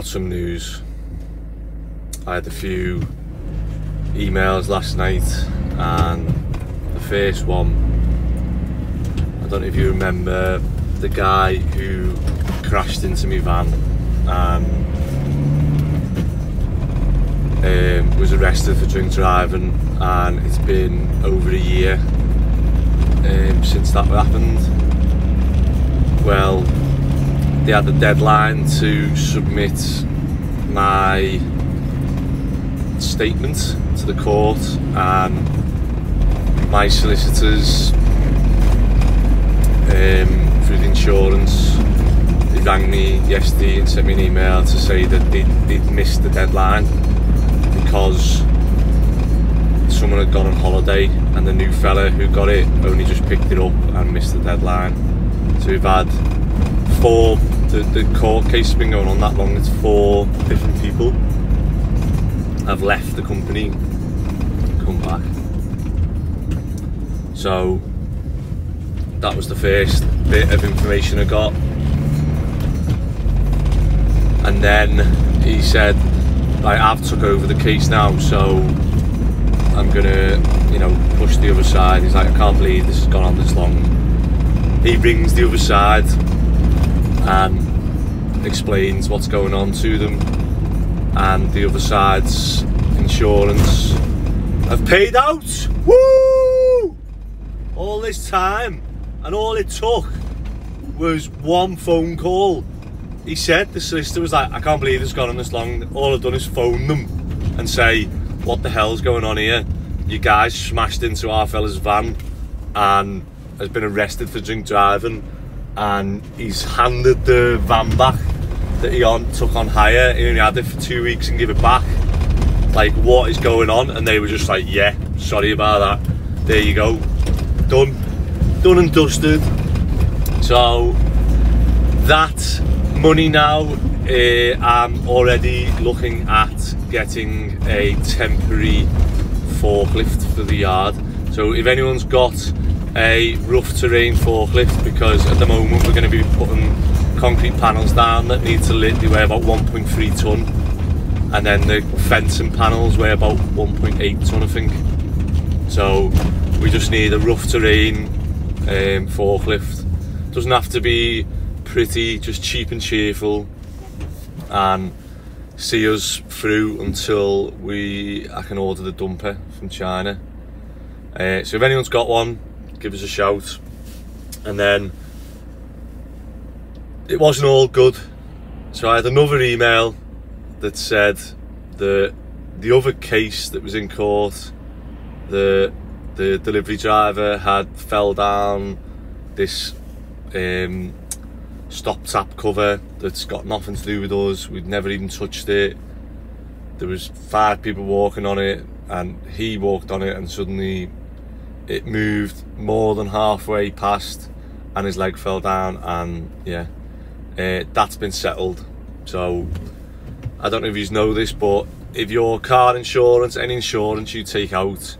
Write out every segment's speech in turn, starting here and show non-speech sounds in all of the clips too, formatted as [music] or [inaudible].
got some news. I had a few emails last night, and the first one, I don't know if you remember the guy who crashed into my van and um, was arrested for drink driving, and it's been over a year um, since that happened. Well, they had the deadline to submit my statement to the court and my solicitors um, through the insurance they rang me yesterday and sent me an email to say that they'd, they'd missed the deadline because someone had gone on holiday and the new fella who got it only just picked it up and missed the deadline. So we've had four the, the court case has been going on that long, it's four different people have left the company, come back. So that was the first bit of information I got. And then he said, like, I've took over the case now, so I'm gonna, you know, push the other side. He's like, I can't believe this has gone on this long. He brings the other side and explains what's going on to them. And the other side's insurance have paid out. Woo! All this time and all it took was one phone call. He said the solicitor was like I can't believe it's gone on this long. All I've done is phone them and say what the hell's going on here you guys smashed into our fella's van and has been arrested for drink driving and he's handed the van back that he on took on hire. He only had it for two weeks and give it back. Like, what is going on? And they were just like, yeah, sorry about that. There you go, done, done and dusted. So that money now, uh, I'm already looking at getting a temporary forklift for the yard. So if anyone's got a rough terrain forklift because at the moment we're going to be putting concrete panels down that need to lit they weigh about 1.3 ton. And then the fencing panels weigh about 1.8 ton I think. So we just need a rough terrain um, forklift. Doesn't have to be pretty just cheap and cheerful and see us through until we I can order the dumper from China. Uh, so if anyone's got one give us a shout. And then it wasn't all good. So I had another email that said that the other case that was in court, the the delivery driver had fell down this um, stop tap cover that's got nothing to do with us. We'd never even touched it. There was five people walking on it, and he walked on it, and suddenly it moved more than halfway past and his leg fell down and yeah uh, that's been settled. So I don't know if you know this but if your car insurance any insurance you take out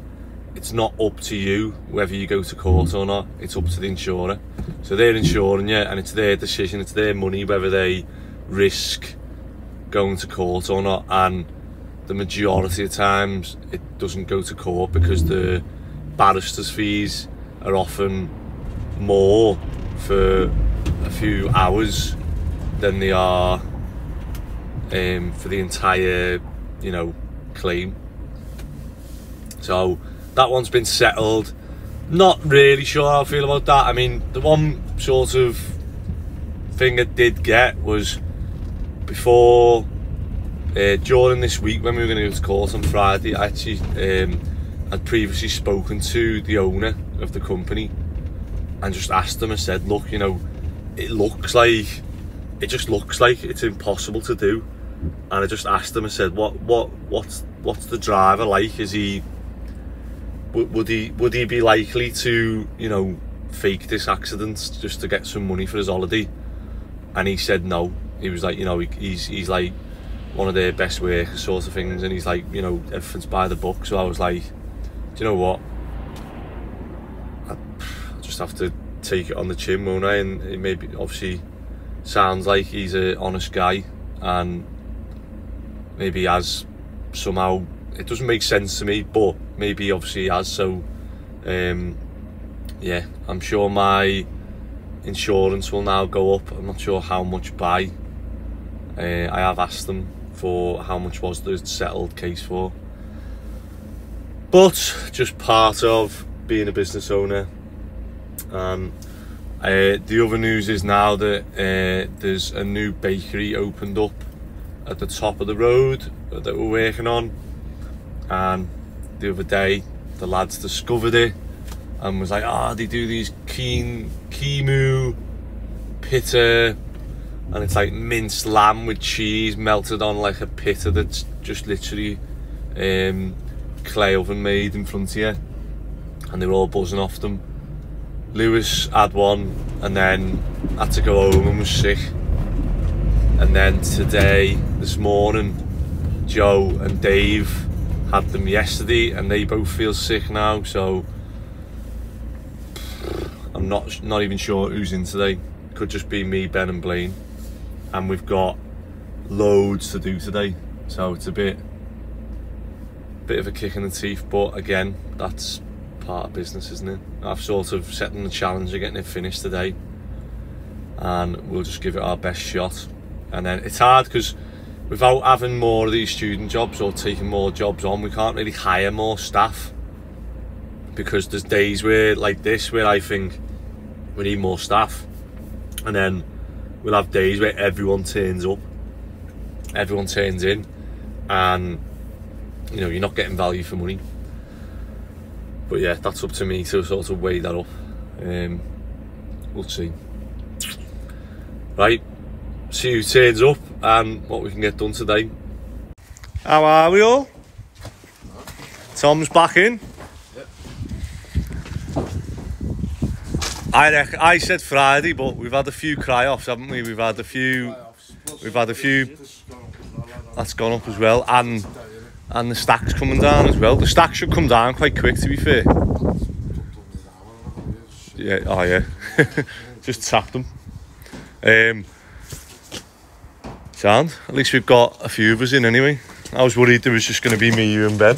it's not up to you whether you go to court or not. It's up to the insurer. So they're insuring you and it's their decision it's their money whether they risk going to court or not. And the majority of times it doesn't go to court because the barrister's fees are often more for a few hours than they are um, for the entire, you know, claim. So that one's been settled. Not really sure how I feel about that. I mean, the one sort of thing I did get was before, uh, during this week when we were going to go to court on Friday, I actually um, I'd previously spoken to the owner of the company and just asked them, I said, look, you know, it looks like, it just looks like it's impossible to do. And I just asked them, I said, what, what, what's, what's the driver like? Is he, would, would he, would he be likely to, you know, fake this accident just to get some money for his holiday? And he said no. He was like, you know, he, he's, he's like one of their best workers sort of things. And he's like, you know, everything's by the book. So I was like, you know what? I, I just have to take it on the chin, won't I? And it maybe obviously sounds like he's an honest guy, and maybe has somehow it doesn't make sense to me but maybe obviously he has so um, yeah I'm sure my insurance will now go up I'm not sure how much by uh, I have asked them for how much was the settled case for but just part of being a business owner and uh, the other news is now that uh, there's a new bakery opened up at the top of the road that we're working on. And the other day the lads discovered it and was like ah oh, they do these keen kimu pita and it's like minced lamb with cheese melted on like a pitta that's just literally um, clay oven made in front of you and they were all buzzing off them. Lewis had one and then had to go home and was sick. And then today this morning Joe and Dave had them yesterday and they both feel sick now so I'm not not even sure who's in today. Could just be me Ben and Blaine. And we've got loads to do today so it's a bit bit of a kick in the teeth but again that's part of business isn't it? I've sort of set them the challenge of getting it finished today and we'll just give it our best shot. And then it's hard because without having more of these student jobs or taking more jobs on we can't really hire more staff. Because there's days where like this where I think we need more staff. And then we'll have days where everyone turns up. Everyone turns in. And you know you're not getting value for money but yeah that's up to me to sort of weigh that up um, we'll see right see who turns up and what we can get done today. How are we all? Tom's back in. Yep. I reckon, I said Friday, but we've had a few cry-offs, haven't we? We've had a few. We've had a few. That's gone up as well, and and the stacks coming down as well. The stacks should come down quite quick, to be fair. Yeah. Oh yeah. [laughs] Just tap them. Um, Sound. At least we've got a few of us in anyway. I was worried there was just going to be me, you and Ben.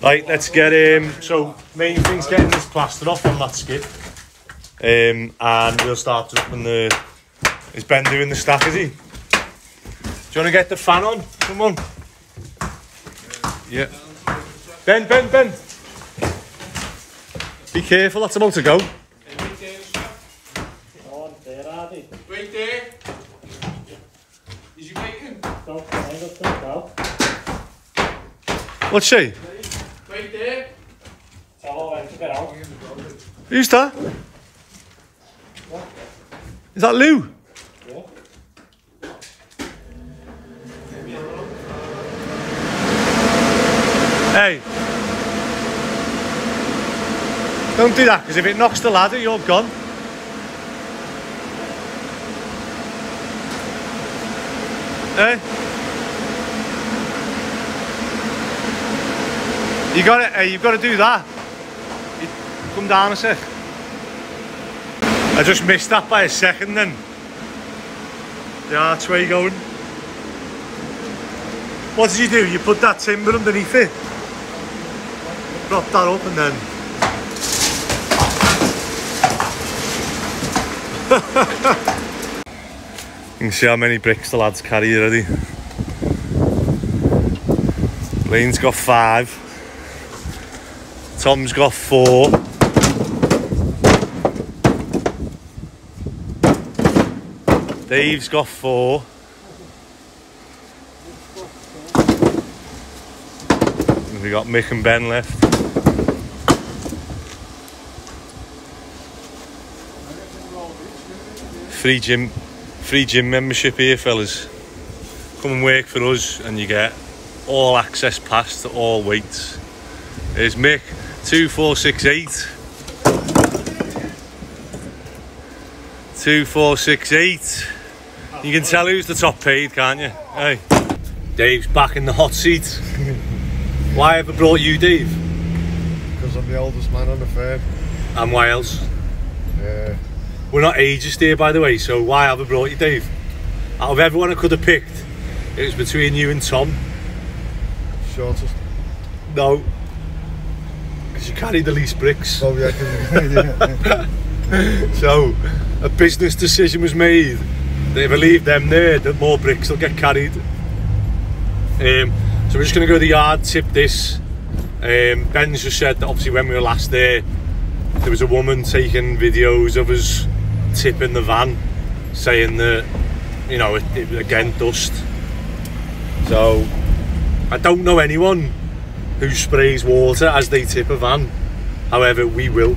Right, let's get um so main thing's getting this plaster off on that skip. Um and we'll start dropping the is Ben doing the stack, is he? You want to get the fan on? Come on. Yeah. Ben, Ben, Ben. Be careful, that's about to go. What's she? Right there. Who's that? Is that Lou? Hey. Don't do that, because if it knocks the ladder, you're gone. Hey? You got it. Hey, you've got to do that. You come down a sec. I just missed that by a second then. Yeah, that's where you're going. What did you do? You put that timber underneath it. Prop that and then. [laughs] you can see how many bricks the lads carry already. Lane's got five. Tom's got four. Dave's got four. We got Mick and Ben left. Free gym, free gym membership here, fellas. Come and work for us, and you get all access pass to all weights. Here's Mick. 2468. 2468. You can tell who's the top paid, can't you? Hey. Dave's back in the hot seat. [laughs] why have I brought you, Dave? Because I'm the oldest man on the firm. And why else? Yeah. We're not ageist here, by the way, so why have I brought you, Dave? Out of everyone I could have picked, It was between you and Tom. Shortest. No. Because you carry the least bricks. Oh yeah, 'cause- [laughs] yeah. [laughs] So, a business decision was made that if I leave them there, that more bricks will get carried. Um, so we're just going to go to the yard, tip this. Um, Ben's just said that obviously when we were last there, there was a woman taking videos of us tipping the van, saying that, you know, it, it again, dust. So, I don't know anyone who sprays water as they tip a van. However, we will.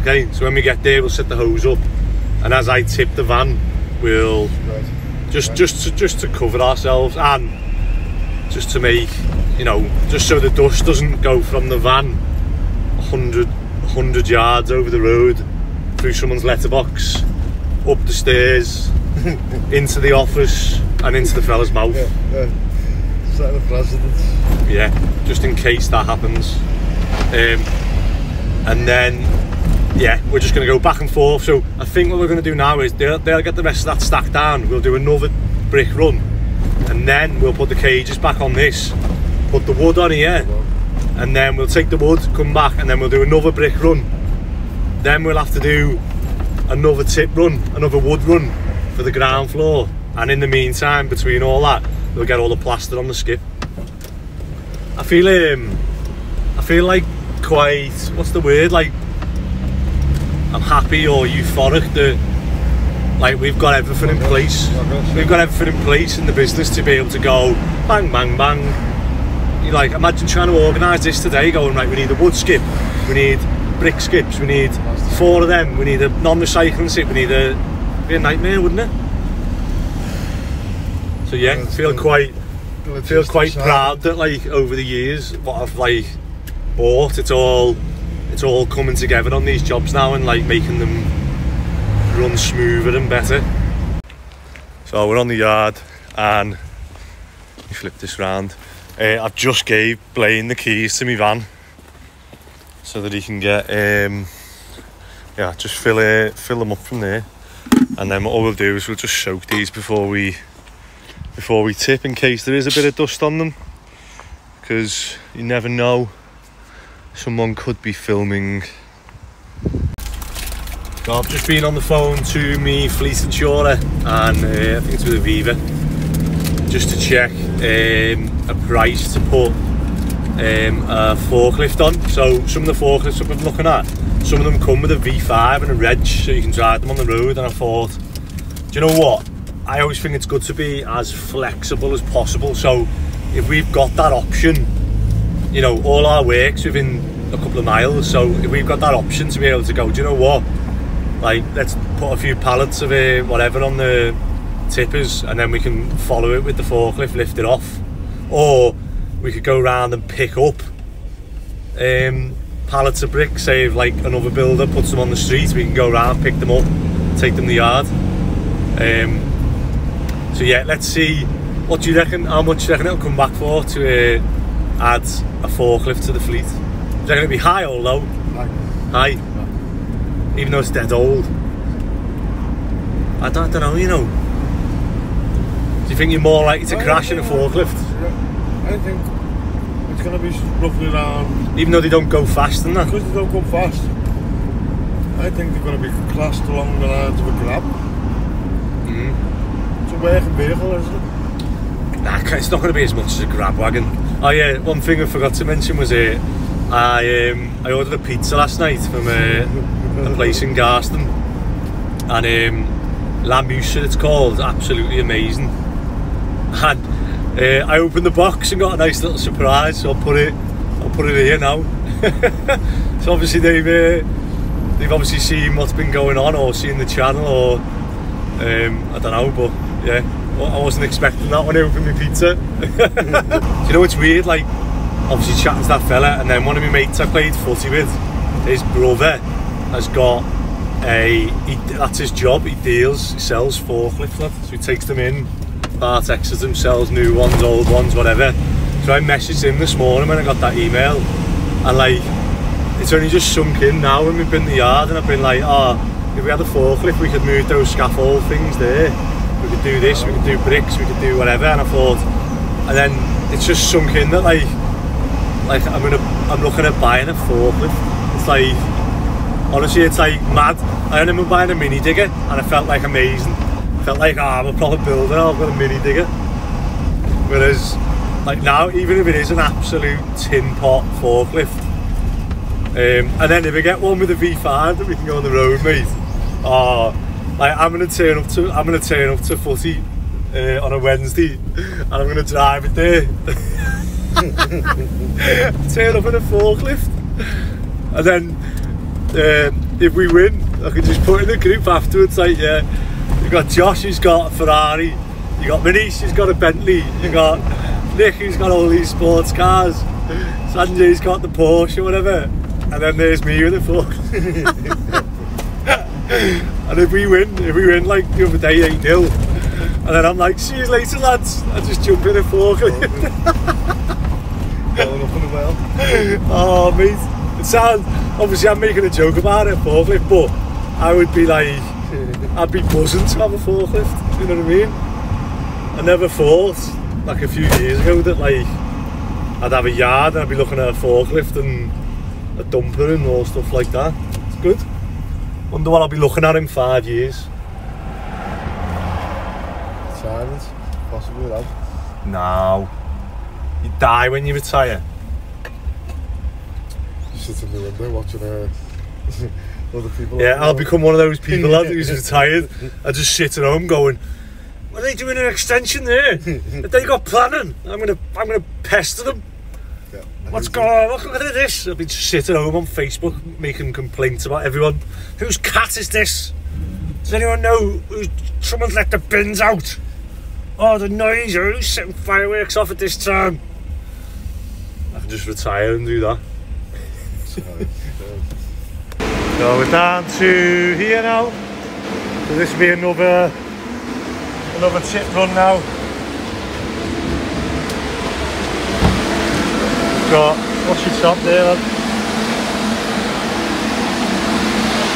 Okay, so when we get there, we'll set the hose up, and as I tip the van, we'll just just to, just to cover ourselves and just to make you know just so the dust doesn't go from the van 100 100 yards over the road through someone's letterbox up the stairs [laughs] into the office and into the fella's mouth Yeah, yeah. Set the yeah, just in case that happens. Um, and then, yeah, we're just going to go back and forth. So I think what we're going to do now is they'll, they'll get the rest of that stack down. We'll do another brick run, and then we'll put the cages back on this, put the wood on here, and then we'll take the wood, come back, and then we'll do another brick run. Then we'll have to do another tip run, another wood run for the ground floor. And in the meantime, between all that, we'll get all the plaster on the skip. I feel um, I feel like quite what's the word like I'm happy or euphoric that like we've got everything in place. We've got everything in place in the business to be able to go bang bang bang. You like imagine trying to organise this today, going right. We need a wood skip, we need brick skips, we need four of them, we need a non-recycling skip, we need a be a nightmare, wouldn't it? So yeah, I feel quite feel quite proud that like over the years what I've like bought it's all it's all coming together on these jobs now and like making them run smoother and better. So we're on the yard and me flip this round. Uh, I've just gave Blaine the keys to my van so that he can get um yeah just fill it fill them up from there. And then what we'll do is we'll just soak these before we before we tip in case there is a bit of dust on them. Because you never know someone could be filming. So I've just been on the phone to me fleet insurer and uh, I think it's with Aviva just to check um, a price to put um, a forklift on so some of the forklifts I've been looking at some of them come with a V5 and a reg so you can drive them on the road and I thought do you know what I always think it's good to be as flexible as possible. So if we've got that option, you know, all our work's within a couple of miles. So if we've got that option to be able to go, do you know what? Like, let's put a few pallets of uh, whatever on the tippers and then we can follow it with the forklift, lift it off. Or we could go around and pick up um, pallets of bricks, say if like another builder puts them on the street, we can go around, pick them up, take them to the yard. Um, so yeah, let's see. What do you reckon? How much do you reckon it'll come back for to uh, add a forklift to the fleet? Do you reckon it'll be high or low? High. Even though it's dead old. I don't, I don't know, you know. Do you think you're more likely to crash in a forklift? I think it's going to be roughly around, Even though they don't go fast than that? because they don't go fast, I think they're going to be classed along the lines of a grab. Mm. It's a vehicle, isn't it? Nah, it's not going to be as much as a grab wagon. Oh yeah, one thing I forgot to mention was uh, I um, I ordered a pizza last night from uh, a place in Garston, and um, Lambusa it's called, absolutely amazing. And uh, I opened the box and got a nice little surprise, so I'll put it I'll put it here now. [laughs] so obviously they've uh, they've obviously seen what's been going on or seen the channel or um, I don't know, but yeah, I wasn't expecting that when I opened my pizza. [laughs] You know what's weird? Like, obviously chatting to that fella, and then one of my mates I played footy with, his brother has got a, he, that's his job, he deals, he sells forklifts, so he takes them in, Partexes them, sells new ones, old ones, whatever. So I messaged him this morning when I got that email, and like, it's only just sunk in now when we've been in the yard, and I've been like, oh, if we had a forklift, we could move those scaffold things there. We could do this, we could do bricks, we could do whatever. And I thought, and then it's just sunk in that like, like I'm gonna, I'm looking at buying a forklift. It's like, honestly, it's like mad. I remember buying a mini digger, and I felt like amazing. Felt like, oh, I'm a proper builder. I've got a mini digger. Whereas, like now, even if it is an absolute tin pot forklift, um, and then if we get one with a V5 that we can go on the road, mate. Oh, like I'm gonna turn up to I'm gonna turn up to footy uh, on a Wednesday, and I'm gonna drive it there. [laughs] turn up in a forklift, and then um, if we win, I can just put in the group afterwards. Like, yeah, got Josh who's got a Ferrari, you got Manish who's got a Bentley, you got Nick who's got all these sports cars, Sanjay's got the Porsche or whatever, and then there's me with the fork. [laughs] and if we win, if we win like the other day 8 0, and then I'm like, see you later, lads. I just jump in a forklift. Going up in the well. [laughs] oh, mate. It sounds, obviously, I'm making a joke about it, forklift, but I would be like, I'd be buzzing to have a forklift. You know what I mean? I never thought, like a few years ago, that like I'd have a yard and I'd be looking at a forklift and a dumper and all stuff like that. It's good. Wonder what I'll be looking at in five years. Silence. Possibly that. No. You die when you retire. You sit in the window watching uh, [laughs] other people. Yeah, I'll become one of those people [laughs] lad, who's retired. I just sit at home going, "What are they doing an extension there? Have they got planning? I'm gonna, I'm gonna pester them. Yeah. What's going on? Look at this." I've been sitting at home on Facebook making complaints about everyone. Whose cat is this? Does anyone know? Who's, someone's let the bins out. Oh, the noise! Who's setting fireworks off at this time? I can just retire and do that. [laughs] [laughs] Silence. So we're down to here now. So this will be another another tip run now. Got what's your top there lad?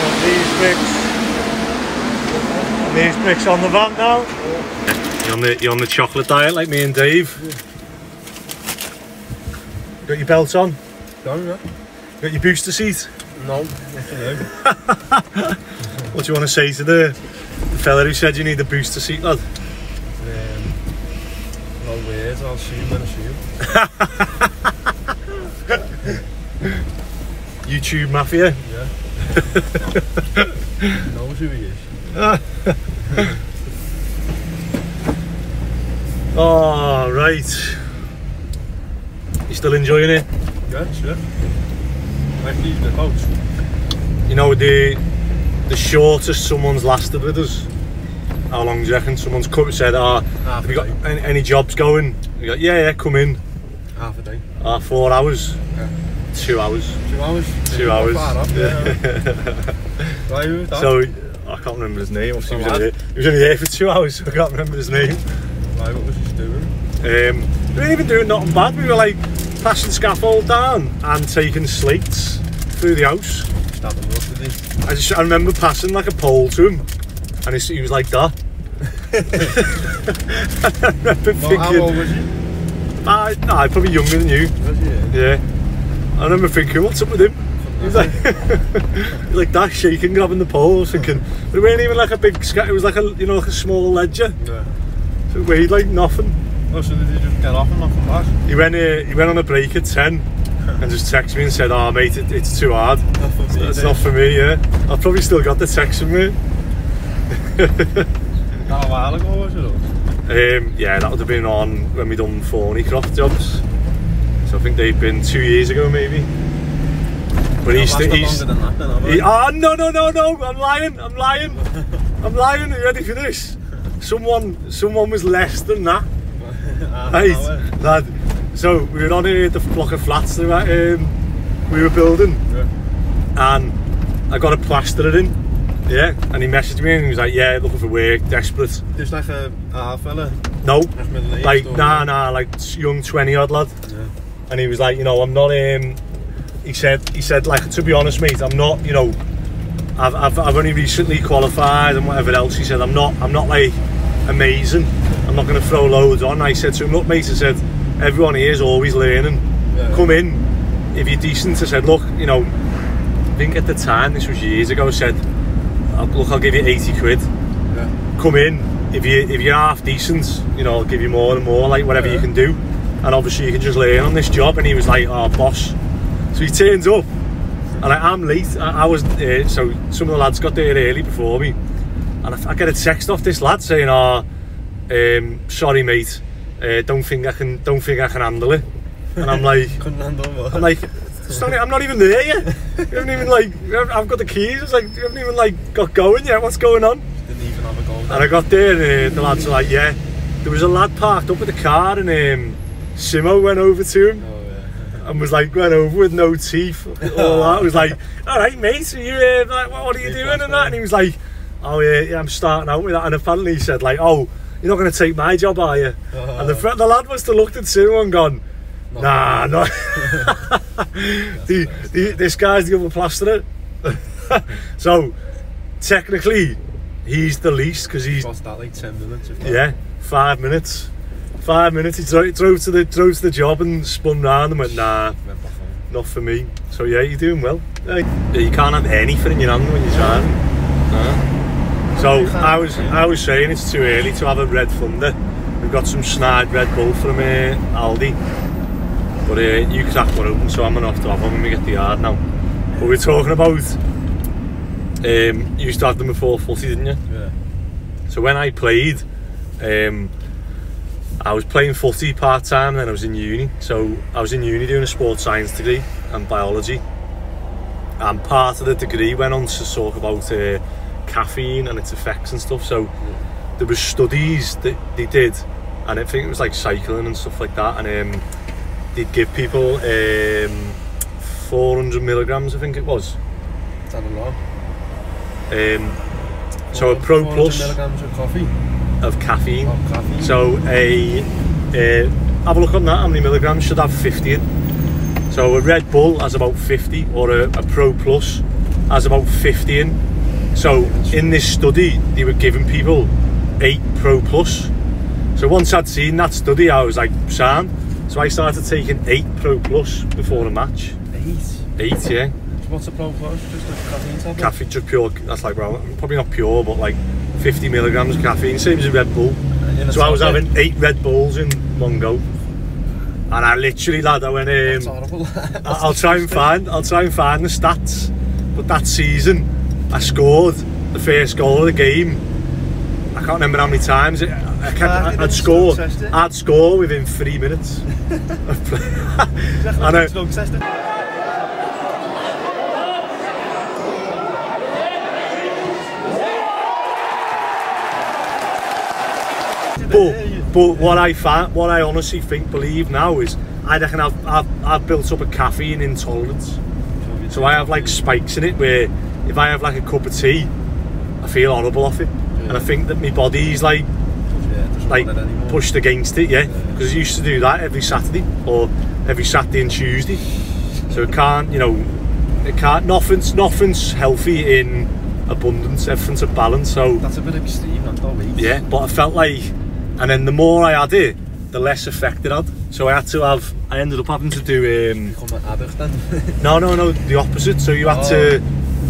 Got these bricks. And these bricks on the van now. You on the you on the chocolate diet like me and Dave? Got your belt on? Don't? Got your booster seat? No. Nothing. [laughs] What do you want to say to the, the fella who said you need a booster seat, lad? Um, no words. I'll assume assume. [laughs] YouTube Mafia. Yeah. [laughs] Knows who he is. Oh, right. You still enjoying it? Yeah, sure. Like these the boats. You know, the the shortest someone's lasted with us. How long do you reckon someone's come said, ah, Half have you got any, any jobs going? You got, yeah, yeah, come in. Half a day. Ah, four hours. Yeah. Two hours. Two hours. Two hours. Yeah. right, who was that? So, I can't remember his name. Obviously, he, was Oh, only, lad. he was only there for two hours, so I can't remember his name. right, what was he doing? Um, we weren't even doing nothing bad. We were like passing scaffold down and taking slates through the house. Just having a look at this. I just I remember passing like a pole to him, and he, he was like that. I [laughs] remember Well, how old was he? I, nah, probably younger than you. Was he? Yeah. I remember thinking, what's up with him? He was like, [laughs] like that, shaking, grabbing the pole. I was thinking, but it wasn't even like a big, sca- it was like a, you know, like a small ledger. Yeah. So it weighed like nothing. Oh, so did he just get off and nothing back? He went, uh, he went on a break at 10 and just texted me and said, oh mate, it, it's too hard. Not for me. It's not for me, yeah. I've probably still got the text from me. [laughs] Not a while ago, was it? Um, yeah, that would have been on when we done Thornycroft jobs. So I think they've been two years ago, maybe. But he's, Lasted he's than that, then, he, oh no no no no! I'm lying! I'm lying! I'm lying! Are you ready for this? Someone someone was less than that. Right, lad. So, we were on at the block of flats that um, we were building. Yeah. And I got a plasterer in. Yeah, and he messaged me and he was like, yeah, looking for work, desperate. There's like a, half fella? No, like, nah, nah, like young 20 odd lad. Yeah. And he was like, you know, I'm not, um, he said, he said, like, to be honest, mate, I'm not, you know, I've, I've, I've only recently qualified and whatever else. He said, I'm not, I'm not like amazing. I'm not going to throw loads on. I said to him, look, mate, I said, everyone here is always learning. Yeah. Come in if you're decent. I said, look, you know, I think at the time, this was years ago, I said, look, I'll give you 80 quid. Yeah. Come in if you if you're half decent, you know, I'll give you more and more, like whatever you can do. And obviously you can just learn on this job. And he was like, oh, boss. So he turns up, and I, I'm late. I, I was uh, so some of the lads got there early before me, and I, I get a text off this lad saying, "Oh, um, sorry, mate, uh, don't think I can, don't think I can handle it." And I'm like, [laughs] Couldn't handle what? I'm like, not, I'm not even there yet. You haven't even like, I've got the keys. It's like you haven't even like got going yet. What's going on? Didn't even have a goal. And I got there, and uh, the lads were like, yeah. There was a lad parked up with a car, and um, Simo went over to him Oh yeah. and was like went over with no teeth, all [laughs] that. Was like, all right, mate, are you uh, like, what, what are you doing and that? And he was like, oh yeah, yeah, I'm starting out with that. And apparently he said like, oh, you're not going to take my job, are you? Uh-huh. And the, fr- the lad must have looked at Simo and gone, nah, no. [laughs] the, the, this guy's the other plasterer. [laughs] so technically, he's the least because he's Cost that like ten minutes. If yeah, five minutes. Five minutes. He drove, drove to the drove to the job and spun round and went, nah, Went back home. not for me. So yeah, you're doing well. Yeah, you can't have anything in your hand when you're driving. Nah. So I was. I was saying it's too early to have a red thunder. We've got some snide Red Bull from uh, Aldi, but uh, you cracked one open, so I'm gonna have to have one when we get the yard now. But we're talking about. Um, you used to have them before footy, didn't you? Yeah. So when I played, um, I was playing footy part time, then I was in uni. So I was in uni doing a sports science degree and biology. And part of the degree went on to talk about uh, caffeine and its effects and stuff. So there was studies that they did, and I think it was like cycling and stuff like that. And um, they'd give people um, 400 milligrams, I think it was. Is that a lot? Um, so a Pro 400 Plus milligrams of coffee. of caffeine. Of caffeine. So a, uh have a look on that. How many milligrams should have 50? So a Red Bull has about 50, or a, a Pro Plus has about 50 in. So in this study, they were giving people eight Pro Plus. So once I'd seen that study, I was like, Sam. So I started taking eight Pro Plus before a match. eight. Eight, yeah. What's a pro plus? Just a caffeine tablet. Caffeine, just pure. That's like well, probably not pure, but like 50 milligrams of caffeine, same as a Red Bull. So I was having eight Red Bulls in one go, and I literally, lad, I went. That's Um, [laughs] I'll try and find, I'll try and find the stats. But that season, I scored the first goal of the game. I can't remember how many times. It, I did I'd score. drug test it? I'd score within three minutes. [laughs] [laughs] I know. But but what I find, what I honestly think, believe now is, I reckon I've, I've, I've built up a caffeine intolerance. So I have like spikes in it where if I have like a cup of tea, I feel horrible off it, and I think that my body's like Yeah, like want it anymore. pushed against it, yeah. Because I used to do that every Saturday or every Saturday and Tuesday. So it can't, you know, it can't. Nothing's nothing's healthy in abundance. Everything's a balance. So That's a bit extreme, that though, mate. yeah, but I felt like, and then the more I had it, the less effect it had. So I had to have. I ended up having to do. Um, Become an addict then. no, no, no, the opposite. So you had to.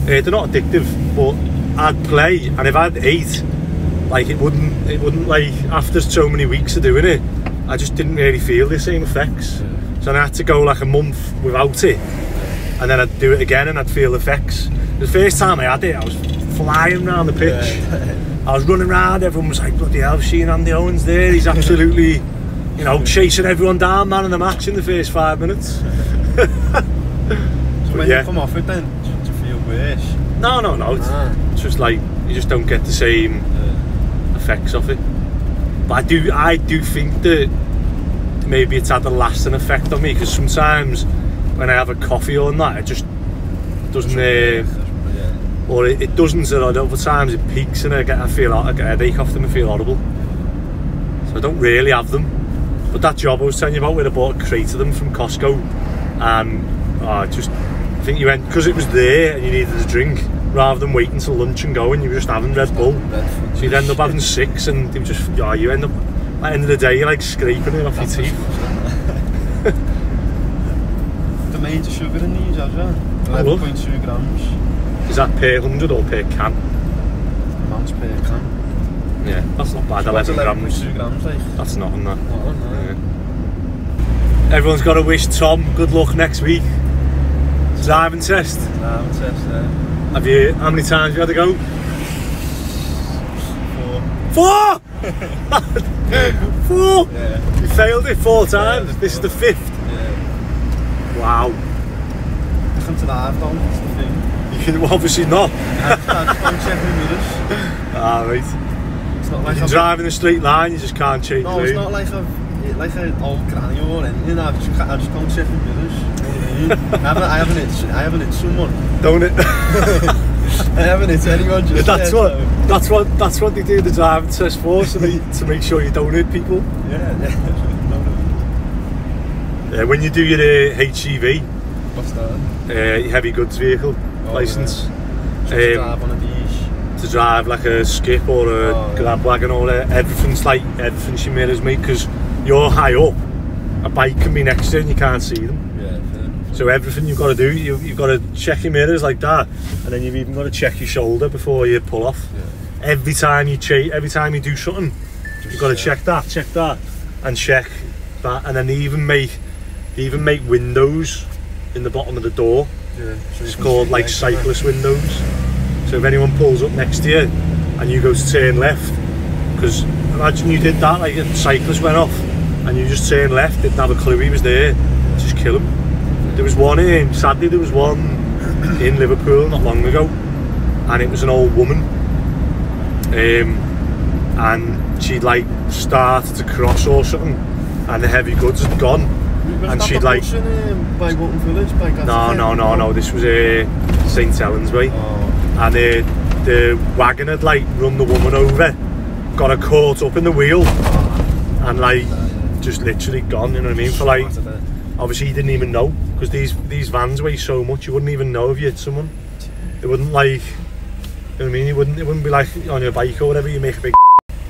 Uh, they're not addictive, but I'd play, and if I'd eat, like it wouldn't, it wouldn't like after so many weeks of doing it, I just didn't really feel the same effects. Yeah. So I had to go like a month without it, and then I'd do it again, and I'd feel effects. The first time I had it, I was flying around the pitch. I was running around, everyone was like, bloody hell, seen Andy Owens there. He's [laughs] absolutely, you know, chasing everyone down, man of the match in the first five minutes. [laughs] So when yeah. you come off it then, do you feel worse? No, no, no. It's, Ah. it's just like, you just don't get the same Yeah. effects of it. But I do, I do think that maybe it's had a lasting effect on me because sometimes when I have a coffee or that, it just doesn't, uh, or it, it doesn't, and other times it peaks and I get, I feel, like I get a headache off them and feel horrible. So I don't really have them. But that job I was telling you about where I bought a crate of them from Costco and oh, I just, I think you went, because it was there and you needed a drink, rather than waiting till lunch and going. You were just having Red Bull. So you'd end up having [laughs] six, and you just yeah, you end up at the end of the day you're like scraping it off your teeth. [laughs] The major sugar in these as well. Oh, 11.2 grams. Is that per hundred or per can? Amounts per can. Yeah, that's not bad. So what's Eleven grams. 11.2 grams like? That's not on that. Oh, no. Yeah. Everyone's got to wish Tom good luck next week. Driving test. Nah, I'm test there. Have you? How many times have you had to go? Four. Four. [laughs] Four. Yeah. You failed it four times. Yeah, this is the fifth. Yeah. Wow. Come to the half down, that's the thing. You can well, obviously not. I just don't check the. Ah, right. It's not You like can I've- drive in a straight line. You just can't change No, it's not like I've like an old granny or anything. I just, I just don't. You know what I mean? I haven't, I haven't hit, I haven't hit someone. Don't it? [laughs] I haven't hit anyone. Just that's yet, what. so- That's what. That's what they do the driving test for, so they, to make sure you don't hit people. Yeah, yeah. [laughs] Yeah, when you do your uh, HGV, What's that? uh, heavy goods vehicle Oh, license, Um, drive on a beach. to drive like a skip or a Oh, yeah. grab wagon or everything's like everything's your mirrors, mate, because you're high up. A bike can be next to you and you can't see them. Yeah. So everything you've got to do, you, you've got to check your mirrors like that, and then you've even got to check your shoulder before you pull off. Yeah. Every time you cha- every time you do something, you've got to yeah. check that, check that, and check that, and then they even make they even make windows in the bottom of the door. Yeah. So It's called like legs, innit? cyclist windows. So if anyone pulls up next to you and you go to turn left, because imagine you did that, like a cyclist went off and you just turn left, didn't have a clue he was there, just kill him. There was one in, sadly there was one in Liverpool not long ago, and it was an old woman. Um, and she'd like started to cross or something, and the heavy goods had gone. And she'd like- um, by Walton Village, by No, no, no, no. This was a uh, St Helens way. Oh, and uh, the wagon had like run the woman over, got her caught up in the wheel, and like just literally gone. You know what I mean? For like, obviously, he didn't even know because these these vans weigh so much, you wouldn't even know if you hit someone. It wouldn't like, you know what I mean? It wouldn't. It wouldn't be like on your bike or whatever. You make a big. [laughs]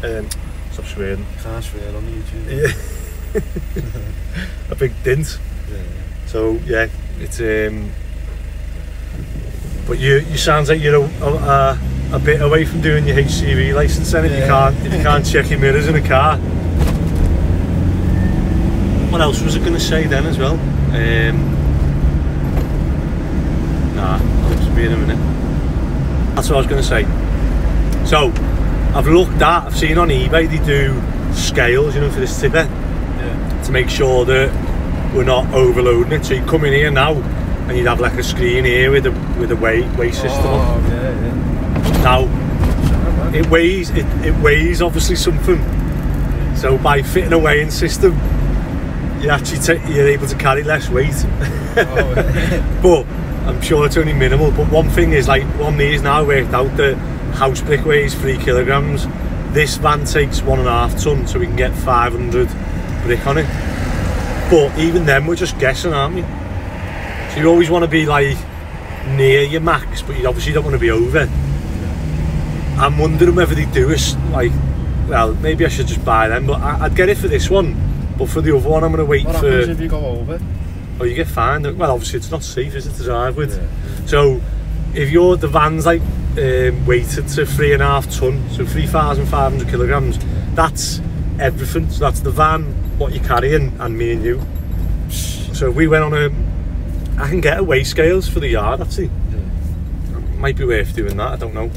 Um, stop swearing. Can't swear on YouTube. [laughs] Yeah. a big dint. Yeah. So yeah, it's um. But you you sounds like you're a, a, a bit away from doing your HGV license then if you can't if you can't check your mirrors in a car. What else was I going to say then as well? Um, nah, I'll just be in a minute. That's what I was going to say. So I've looked at, I've seen on eBay they do scales, you know, for this tipper Yeah. to make sure that we're not overloading it. So you come in here now and you'd have like a screen here with a with a weight weight system on. Oh, yeah, yeah. Now it weighs it, it weighs obviously something. So by fitting a weighing system, you actually take, you're able to carry less weight. Oh, [laughs] but I'm sure it's only minimal. But one thing is like one these now worked out that house brick weighs three kilograms. This van takes one and a half ton, so we can get 500 brick on it. But even then, we're just guessing, aren't we? So you always want to be like near your max, but you obviously don't want to be over. I'm wondering whether they do is like, well, maybe I should just buy them, but I'd get it for this one. But for the other one, I'm going to wait What for. happens if you go over? Oh, you get fined. Well, obviously it's not safe, is it, to drive with? Yeah. So, if you're the van's like um, weighted to three and a half ton, so three thousand five hundred kilograms, that's everything. So that's the van, what you're carrying, and me and you. So we went on a. I can get away scales for the yard actually. Might be worth doing that. I don't know.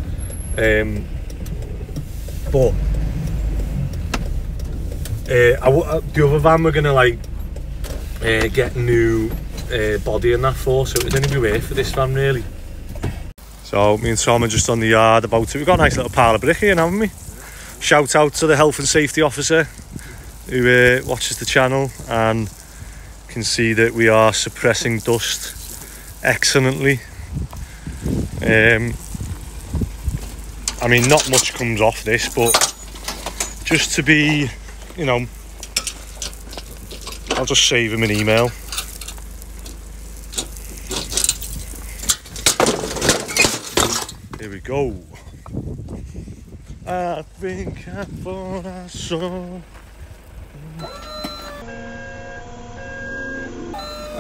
Um, but uh, uh, the other van we're gonna like uh, get new uh, body in that for, so it'd only be worth for this van really. So me and Tom are just on the yard about it. We've got a nice little pile of brick here, haven't we? Shout out to the health and safety officer who uh, watches the channel and can see that we are suppressing dust excellently. Um, I mean, not much comes off this, but just to be, you know, I'll just save him an email. Here we go. I think I thought I saw.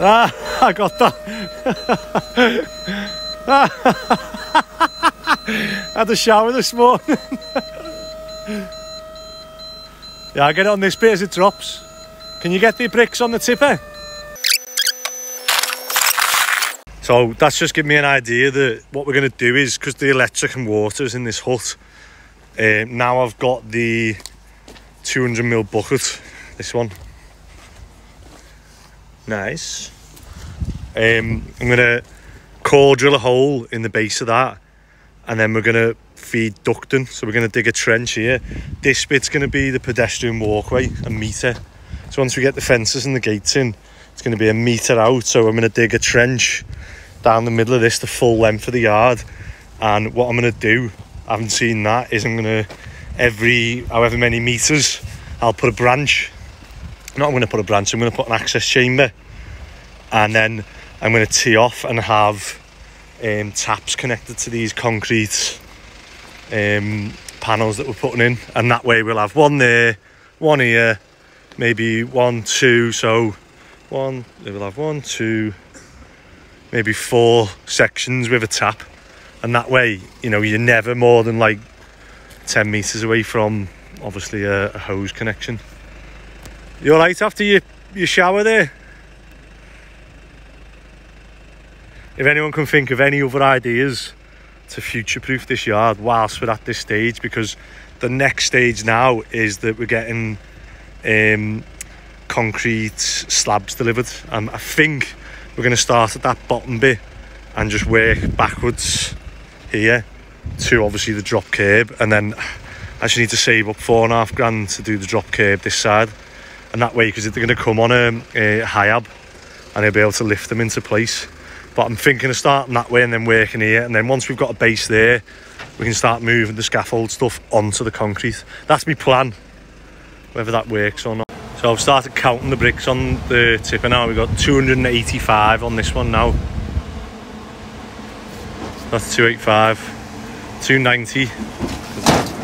Ah, [laughs] I got that. [laughs] Had a shower this morning. [laughs] yeah, I get it on this bit as it drops. Can you get the bricks on the tipper? So that's just giving me an idea that what we're going to do is because the electric and water is in this hut. Um, now I've got the 200 mil bucket. This one. Nice. Um, I'm going to core drill a hole in the base of that, and then we're going to feed ducting. So we're going to dig a trench here. This bit's going to be the pedestrian walkway, a metre. So once we get the fences and the gates in, it's going to be a metre out. So I'm going to dig a trench down the middle of this, the full length of the yard. And what I'm going to do, I haven't seen that, is I'm going to, every however many metres, I'll put a branch. Not I'm going to put a branch, I'm going to put an access chamber. And then I'm going to tee off and have um, taps connected to these concrete um, panels that we're putting in. And that way we'll have one there, one here, maybe one, two. So one, we'll have one, two, maybe four sections with a tap and that way you know you're never more than like 10 meters away from obviously a, a hose connection you all right after your, your shower there if anyone can think of any other ideas to future proof this yard whilst we're at this stage because the next stage now is that we're getting um, concrete slabs delivered. And I think we're going to start at that bottom bit and just work backwards here to obviously the drop curb. And then I just need to save up four and a half grand to do the drop curb this side. And that way because they're going to come on a, a HIAB and they'll be able to lift them into place but I'm thinking of starting that way and then working here and then once we've got a base there we can start moving the scaffold stuff onto the concrete that's my plan whether that works or not so I've started counting the bricks on the tipper now. We've got 285 on this one now. That's 285. 290.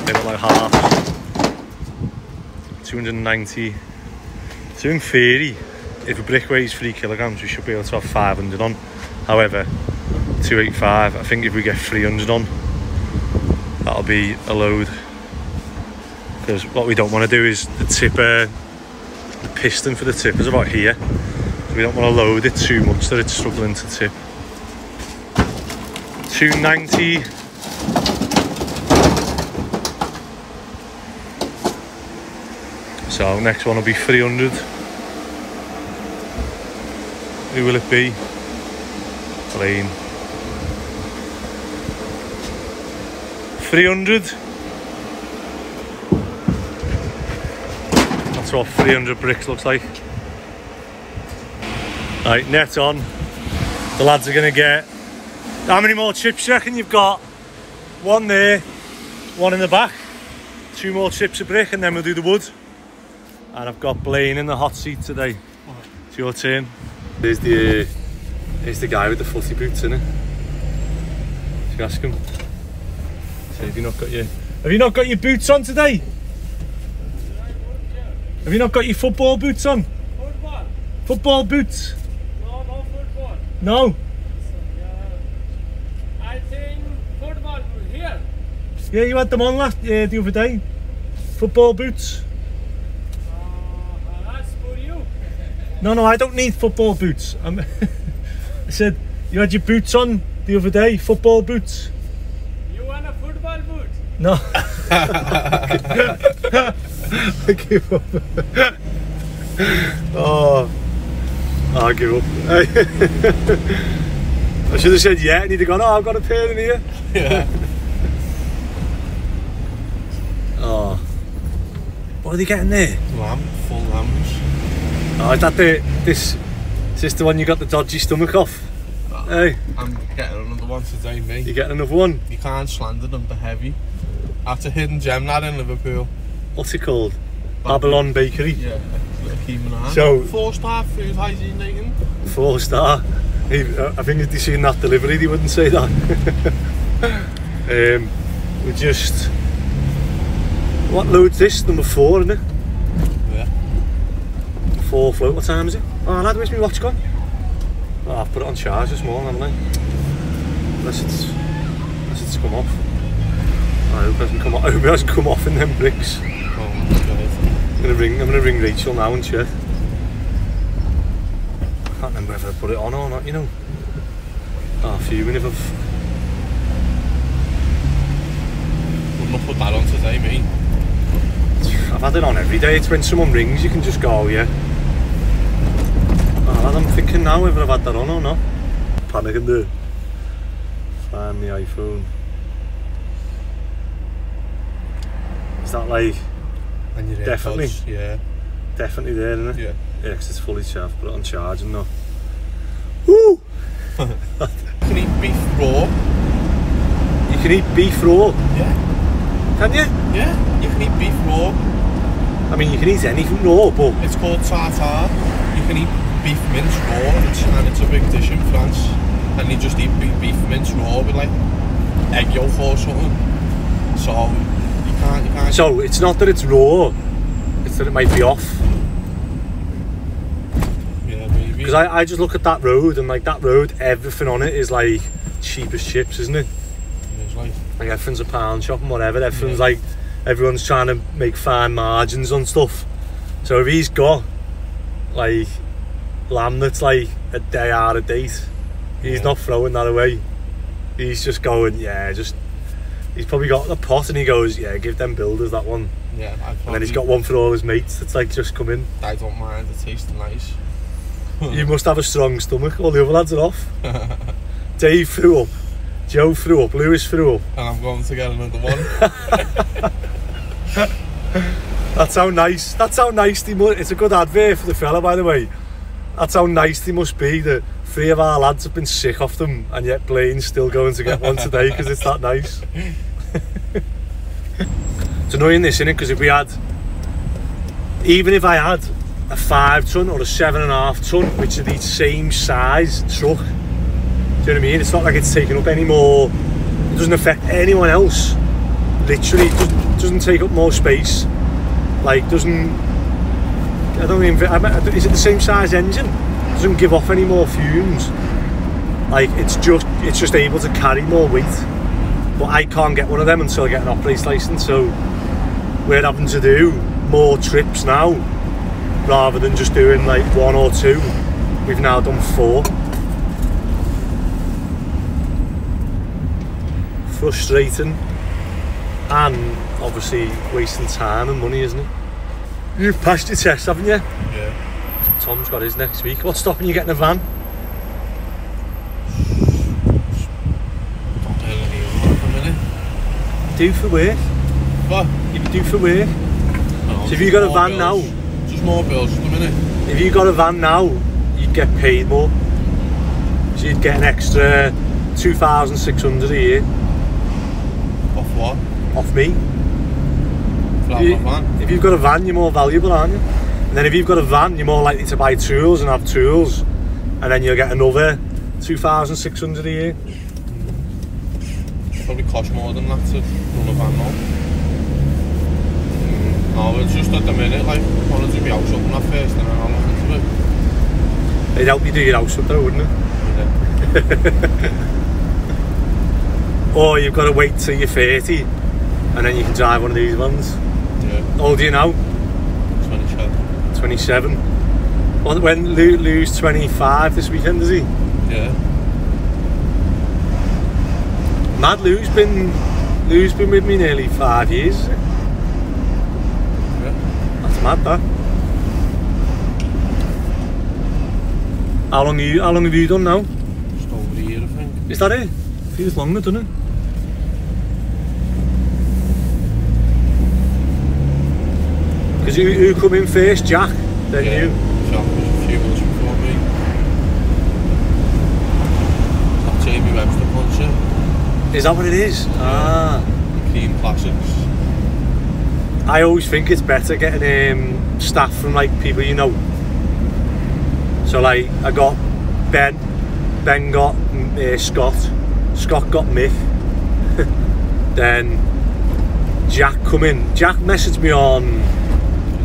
They look like halves. 290. 230. If a brick weighs 3 kilograms, we should be able to have 500 on. However, 285. I think if we get 300 on, that'll be a load. Because what we don't want to do is the tipper the piston for the tip is about here. So we don't want to load it too much that it's struggling to tip. 290. So next one will be 300. Who will it be? Lane. 300. That's what 300 bricks looks like. Right, net on. The lads are going to get... How many more chips you reckon you've got? One there, one in the back. Two more chips of brick and then we'll do the wood. And I've got Blaine in the hot seat today. It's your turn. There's the, there's the guy with the footy boots in it. Should ask him? Say, have you not got your... Have you not got your boots on today? Have you not got your football boots on? Football? Football boots? No, no football. No? I think football here. Yeah, you had them on last uh, the other day. Football boots. Uh, that's for you. No, no, I don't need football boots. [laughs] I'm said you had your boots on the other day. Football boots. You want a football boot? No. I give up. oh, I give up. I should have said yeah, and he'd have gone, oh, I've got a pair in here. Yeah. [laughs] Oh. What are they getting there? Lamb, full lambs. Oh, is that the, this, is this the one you got the dodgy stomach off? Hey, I'm getting another one today, mate. you mate. getting another one? You can't slander them, they're heavy. That's a hidden gem, that in Liverpool. What's it called? Babylon Bakery. Yeah, little keep an eye. So- Four star food hygiene rating. Four star. Uh, I think if they seen that delivery, they wouldn't say that. [laughs] Um, we just. What load's this? Number four, isn't it? Yeah. Four float. What time is it? Oh, lad, where's my watch gone? Oh, ah, I've put it on charge this morning, haven't I? Unless it's, unless it's come off. Ah, I hope it hasn't come off. I hope it has come off in them bricks. Oh my god. I'm gonna ring. I'm gonna ring Rachel now and check. I can't remember if I put it on or not. You know. Oh, fuming if I've. Wouldn't put that on today, mate. I've had it on every day. It's when someone rings, you can just go, oh, yeah. Lad, I'm thinking now whether I've had that on or not. Panicking there. Find the iPhone. Is that like And your Definitely. AirPods, Yeah. definitely there, isn't it? Yeah. Yeah, 'cause it's fully charged. Put it on charge and not. Woo! Can eat beef raw? You can eat beef raw, Yeah. can you? Yeah. You can eat beef raw. I mean, you can eat anything raw, but It's called tartare. You can eat beef mince raw, it's, and it's a big dish in France. And you just eat beef, mince raw with like egg yolk or something. So you can't, you can't. so it's not that it's raw; it's that it might be off. yeah, maybe. Because I, I just look at that road and like that road, everything on it is like cheap as chips, isn't it? It's like Like everything's a pound shop and whatever. Everything's like everyone's trying to make fine margins on stuff. So if he's got like lamb that's like a day out of date, he's Yeah. not throwing that away. He's just going, yeah, just. He's probably got the pot and he goes, yeah, give them builders that one. yeah. And then he's got one for all his mates. It's like just come in. I don't mind. It tastes nice. You must have a strong stomach. All the other lads are off. [laughs] Dave threw up. Joe threw up. Lewis threw up. And I'm going to get another one. [laughs] That's how nice. That's how nice must. It's a good advert for the fella, by the way. That's how nice they must be that three of our lads have been sick off them, and yet Blaine's still going to get one today because it's that nice. it's annoying this, isn't it? Because if we had, even if I had a five ton or a seven and a half ton, which are the same size truck, do you know what I mean? It's not like it's taking up any more. It doesn't affect anyone else. Literally, it doesn't, doesn't take up more space like doesn't I don't even I mean, is it the same size engine? It doesn't give off any more fumes. Like it's just it's just able to carry more weight. But I can't get one of them until I get an operator's license so we're having to do more trips now rather than just doing like one or two. We've now done four. Frustrating and obviously wasting time and money, isn't it? You've passed your test, haven't you? yeah. Tom's got his next week. What's stopping you getting a van? Don't tell anyone for a minute. Do for work. But You do for work. no, So if you got a van bills. now, just more bills at the minute. if you got a van now, you'd get paid more. So you'd get an extra two thousand six hundred a year Off what? off me. Flat You- van. if you've got a van, you're more valuable, aren't you? And then if you've got a van, you're more likely to buy tools and have tools, and then you'll get another two thousand six hundred a year. Probably cost more than that to run a van now. Hmm. No, it's just at the minute, like, wanted to be out something at first and then I'll look into it. It'd help you do your house up though, wouldn't it? Yeah. [laughs] Or you've got to wait till you're 30 and then you can drive one of these ones. Yeah, How old are you now? 27. 27. Well, When Lou, Lou's 25 this weekend, is he? Yeah. Mad Lou's been Lou's been with me nearly five years. Yeah. That's mad, that. How long, you, how long have you done now? Just over a year, I think. Is that it? Feels longer, doesn't it? Because who, who come in first, Jack? Then yeah. you. Jack was a few months before me. Jamie Webster puncher. Is that what it is? Ah. Clean classics. I always think it's better getting um, staff from like people you know. So like I got Ben, Ben got mm, uh, Scott, Scott got Mick. [laughs] Then Jack come in. Jack messaged me on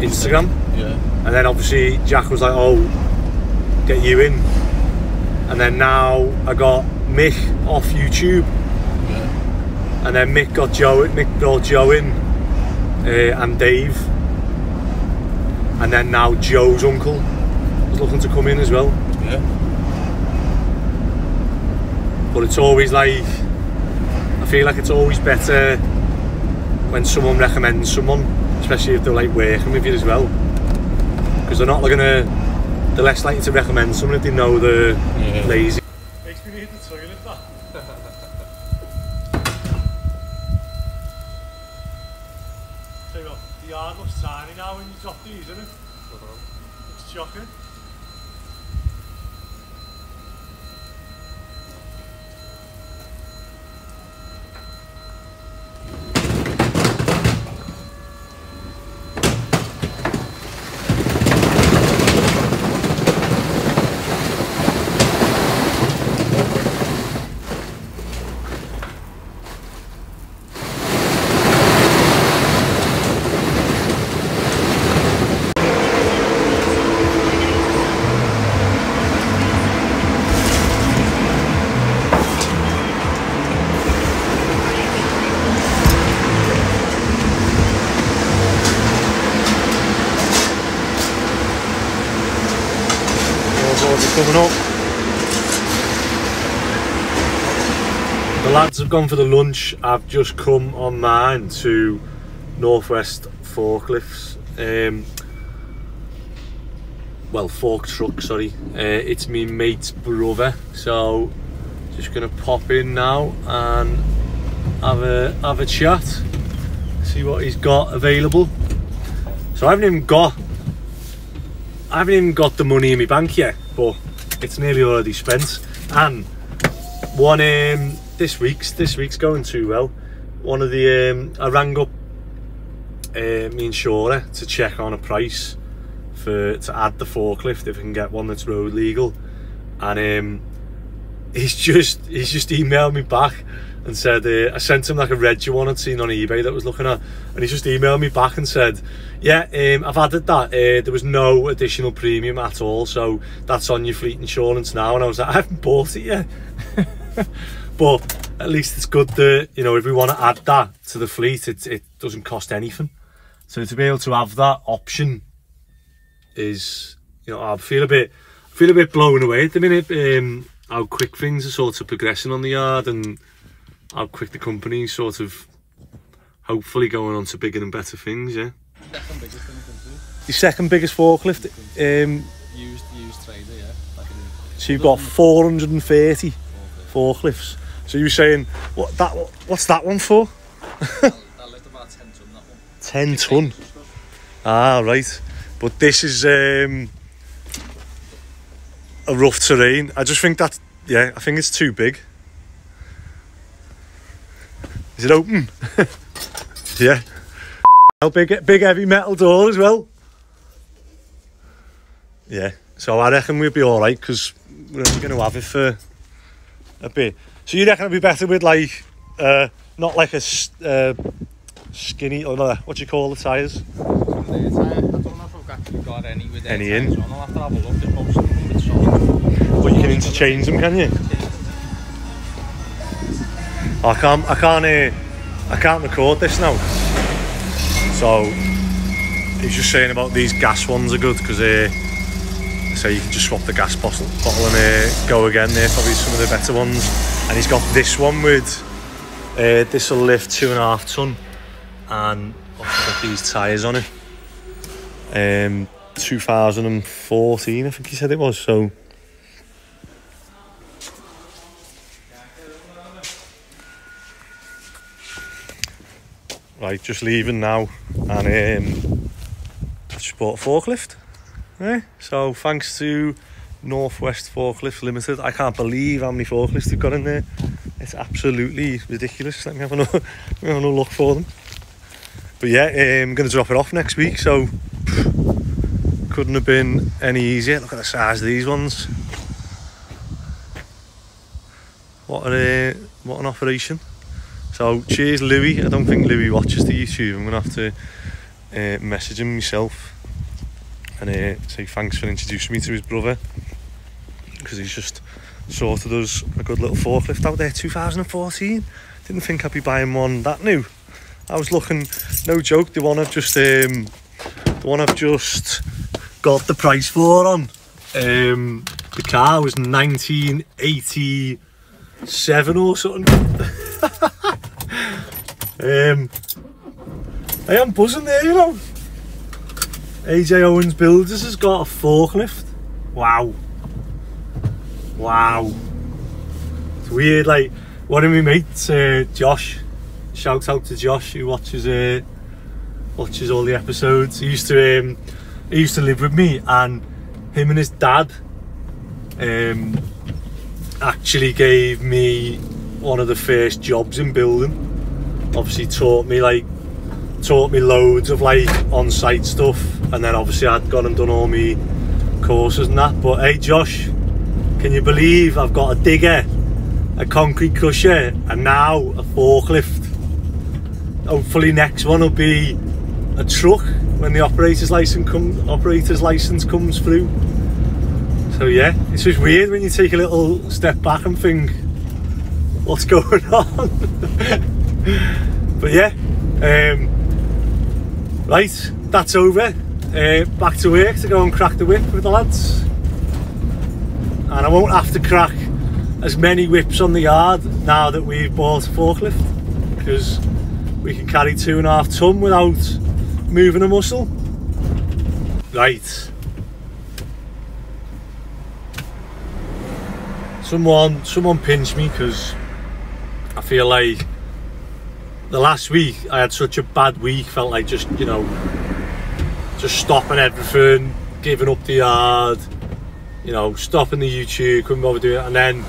Instagram, Yeah. and then obviously Jack was like, "Oh, get you in." And then now I got Mick off YouTube, Yeah. and then Mick got Joe. Mick brought Joe in, uh, and Dave, and then now Joe's uncle was looking to come in as well. Yeah. But it's always like I feel like it's always better when someone recommends someone, especially if they're like working with you as well, because they're not gonna. They're less likely to recommend someone if they know they're Yeah. lazy. Gone for the lunch. I've just come on mine to Northwest Forklifts. Um, well, fork truck, sorry. Uh, it's me mate's brother, so just gonna pop in now and have a have a chat, see what he's got available. So I haven't even got I haven't even got the money in my bank yet, but it's nearly already spent. And one um, this week's this week's going too well. One of the um, I rang up uh, insurer to check on a price for to add the forklift if I can get one that's road legal, and um, he's just he's just emailed me back and said uh, I sent him like a red one I'd seen on eBay that was looking at, and he just emailed me back and said, "Yeah, um, I've added that. Uh, there was no additional premium at all, so that's on your fleet insurance now." And I was like, "I haven't bought it yet." [laughs] but at least it's good that you know if we want to add that to the fleet, it it doesn't cost anything. So to be able to have that option is, you know, I feel a bit feel a bit blown away at the minute. Um, how quick things are sort of progressing on the yard and how quick the company's sort of hopefully going on to bigger and better things. Yeah. Second biggest in the. Your second biggest forklift. Um, Used, used trader, yeah. Like so you've got 430 forklifts. So you were saying what that what's that one for? that lift about 10 ton, that one. 10 ton. Ah, right. But this is um, a rough terrain. I just think that, yeah, I think it's too big. Is it open? [laughs] yeah. Big, big heavy metal door as well. Yeah. So I reckon we'll be all right because we're only going to have it for a bit. So you reckon it'll be better with like, uh, not like a uh, skinny or no, what do you call the tyres? From there, tyre. I don't know if I've got any with Any in? on. I'll have to have a look. There's most of them with solid. But you can interchange them, can you? I can't. I can't. Uh, I can't record this now. So he's just saying about these gas ones are good because uh, so you can just swap the gas bottle, bottle and uh, go again. They're probably some of the better ones. And he's got this one with uh, this will lift two and a half ton, and also got these tyres on it. Um, 2014, I think he said it was. So. Right, just leaving now, and um, just bought a forklift. Yeah, so thanks to Northwest Forklifts Limited. I can't believe how many forklifts they've got in there. It's absolutely ridiculous. Let me have another, [laughs] have another look for them. But yeah, um, I'm going to drop it off next week, so [sighs] couldn't have been any easier. Look at the size of these ones. What a, what an operation. So cheers, Louis. I don't think Louis watches the YouTube. I'm gonna have to uh, message him myself and uh, say thanks for introducing me to his brother because he's just sorted us a good little forklift out there. 2014. Didn't think I'd be buying one that new. I was looking, no joke, the one I've just um, the one I've just got the price for on. Um, the car was 1987 or something. [laughs] um, I am buzzing there, you know. AJ Owens Builders has got a forklift. Wow. Wow. It's weird, like, one of my mates, uh, Josh, shout out to Josh who watches uh, watches all the episodes. He used to um, he used to live with me and him and his dad um, actually gave me one of the first jobs in building. Obviously taught me like taught me loads of like on-site stuff and then obviously I'd gone and done all my courses and that. But hey Josh, can you believe I've got a digger, a concrete crusher and now a forklift? Hopefully next one will be a truck when the operator's license come operator's license comes through. So yeah, it's just weird when you take a little step back and think, what's [laughs] going on? but yeah, um, right, that's over. Uh, back to work to go and crack the whip with the lads. And I won't have to crack as many whips on the yard now that we've bought a forklift because we can carry two and a half ton without moving a muscle. Right. Someone, someone pinched me because I feel like the last week I had such a bad week. Felt like just you know, just stopping everything, giving up the yard, you know, stopping the YouTube, couldn't bother doing it. And then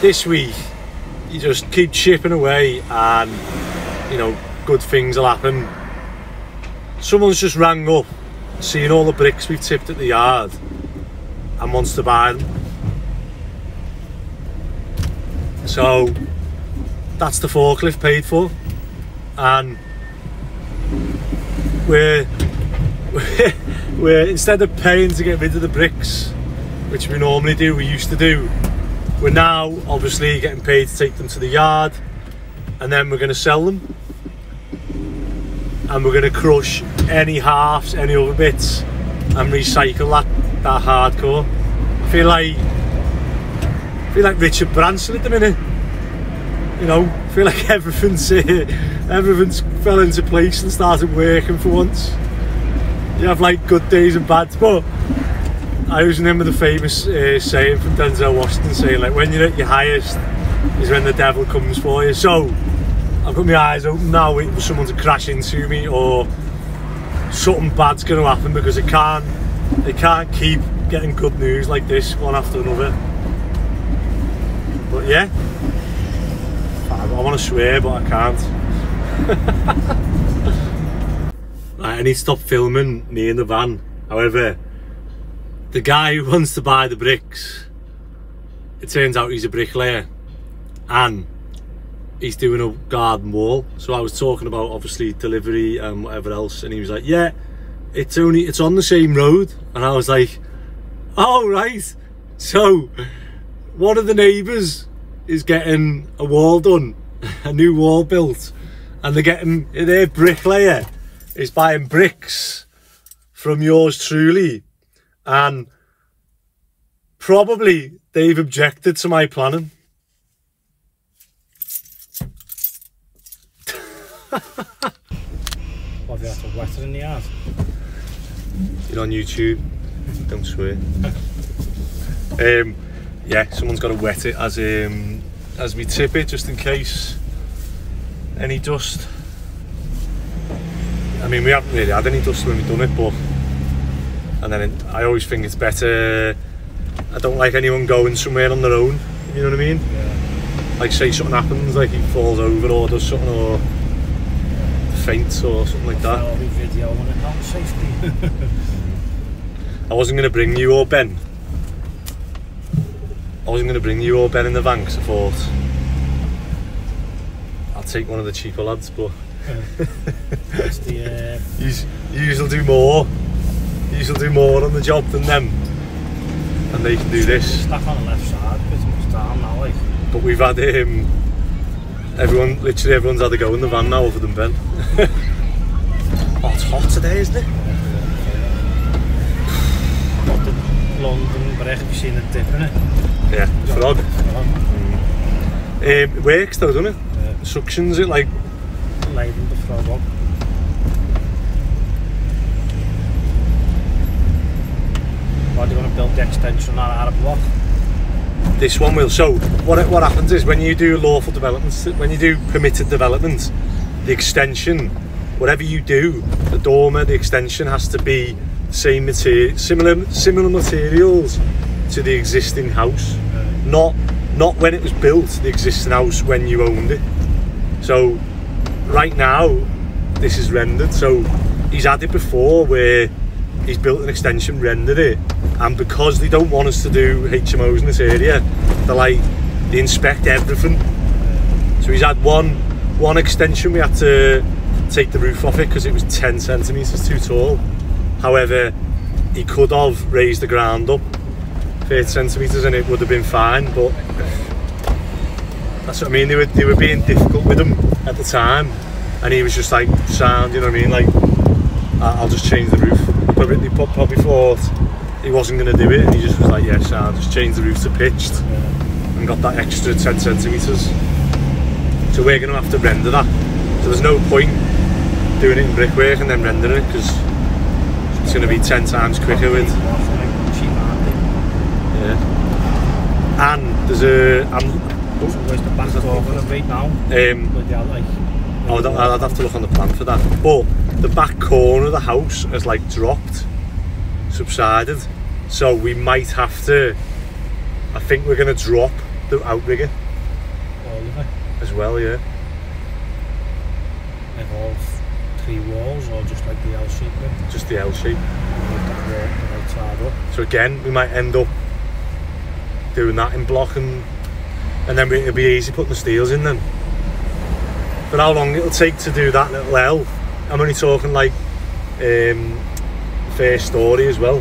this week, you just keep chipping away, and you know, good things will happen. Someone's just rang up, seeing all the bricks we've tipped at the yard, and wants to buy them. So that's the forklift paid for, and we're, we're, instead of paying to get rid of the bricks, which we normally do, we used to do, we're now obviously getting paid to take them to the yard, and then we're going to sell them and we're going to crush any halves, any other bits and recycle that, that hardcore. I feel like I feel like Richard Branson at the minute. You know, feel like [laughs] everything's uh, everything's fell into place and started working for once. You have like good days and bad, but I always remember the famous uh, saying from Denzel Washington saying like when you're at your highest is when the devil comes for you. So I've got my eyes open now waiting for someone to crash into me or something bad's going to happen because it can't they can't keep getting good news like this one after another but yeah I, want to swear but I can't [laughs] right, I need to stop filming me in the van however the guy who wants to buy the bricks it turns out he's a bricklayer and he's doing a garden wall. So I was talking about obviously delivery and whatever else, and he was like, "Yeah, it's only it's on the same road," and I was like, "Oh right." So one of the neighbours is getting a wall done, [laughs] a new wall built, and they're getting their bricklayer is buying bricks from yours truly, and probably they've objected to my planning. What have you had to wet in the yard? You're on YouTube. Don't swear. um, yeah, someone's got to wet it as um, as we tip it, just in case any dust. I mean, we haven't really had any dust when we've done it, but and then it, I always think it's better. I don't like anyone going somewhere on their own. You know what I mean? Yeah. Like, say something happens, like he falls over or does something, or faints or something like that. I'll be videoing it on safety. [laughs] I wasn't going to bring you or Ben. I wasn't going to bring you or Ben in the van 'cause I thought I'd take one of the cheaper lads, but the, uh, you do more. You usually do more on the job than them, and they can do this. stuff on the left side, pretty much down now, like. But we've had him. Everyone, literally everyone's had a go in the van now, other than Ben. [laughs] oh, it's hot today, isn't it? The London bericht, we zien het tippen, Yeah, frog. Ja, Um, it works though, doesn't it? Ja. Suctions it like leiden de vrouw op. Why do you want to build the extension on of block? this one will. So what what happens is when you do lawful developments, when you do permitted developments, the extension, whatever you do, the dormer, the extension has to be same material, similar similar materials to the existing house. Not not when it was built, the existing house when you owned it. So right now, this is rendered. So he's had it before where he's built an extension, rendered it, and because they don't want us to do HMOs in this area, they're like they inspect everything. So he's had one one extension. We had to take the roof off it because it was 10 centimeters too tall. However, he could have raised the ground up 30 centimeters and it would have been fine. But that's what I mean. They were they were being difficult with him at the time, and he was just like sound. You know what I mean? Like "I- I'll just change the roof. Probably, they prob- probably thought he wasn't going to do it, and he just was like, yeah, sound. Just change the roof to pitched, and got that extra 10 centimeters. So we're going to have to render that. So there's no point doing it in brickwork and then rendering it because it's going to be 10 times quicker with. Cheap market. Yeah. And there's a. I'm, So where's the back door gonna be now? um, With the like. Oh, I'd, I'd have to look on the plan for that. But the back corner of the house has like dropped, subsided. So we might have to. I think we're going to drop the outrigger all of it. as well, yeah. Like all three walls or just like the L shape. Just the L shape. With that wall the right side up. So again, we might end up doing that in block and and then it'll be easy putting the steels in then. But how long it'll take to do that little L? I'm only talking like um, first story as well.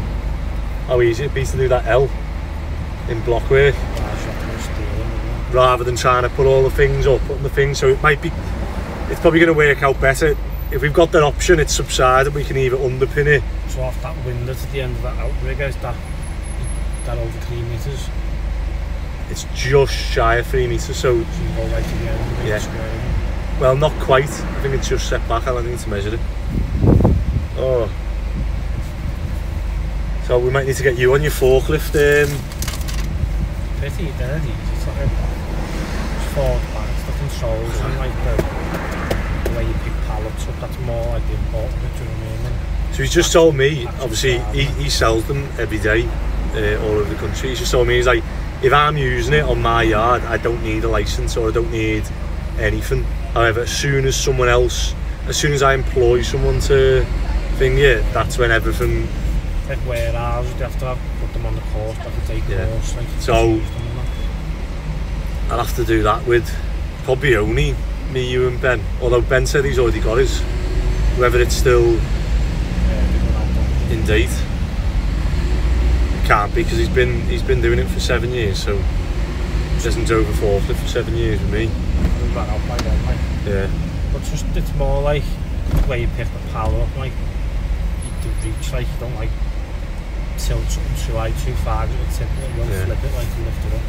How easy it'd be to do that L in block work rather than trying to put all the things up, putting the things. So it might be, it's probably going to work out better if we've got that option. It's subsided. We can either underpin it. So off that window to the end of that outrigger is that that over three metres. It's just shy of three meters. So So you go right to the end of it. Yeah. Well, not quite. I think it's just set back. I need to measure it. Oh. So we might need to get you on your forklift. Um, Pretty dead easy. It's like it's forward the controls and like the, the way you pick pallets up. That's more like the important bit. Do you know what I mean? so he's just told me. Obviously, he, he sells them every day uh, all over the country. He's just told me he's like, if I'm using it on my yard, I don't need a license or I don't need anything. However, as soon as someone else, as soon as I employ someone to thing it, that's when everything Like warehouses, you have to have, put them on the course, have to take Yeah. course. Like, So- use them and that. I'll have to do that with probably only me, you, and Ben. Although Ben said he's already got his, whether it's still Yeah, they go out there. in date. Can't be because he's been he's been doing it for seven years. So drove a forklift for seven years with me. We ran out by then, like. Yeah, But it's just it's more like where you pick the power up, like you do reach, like you don't like tilt something too high, too far, you tip it, you don't Yeah. flip it like you lift it up.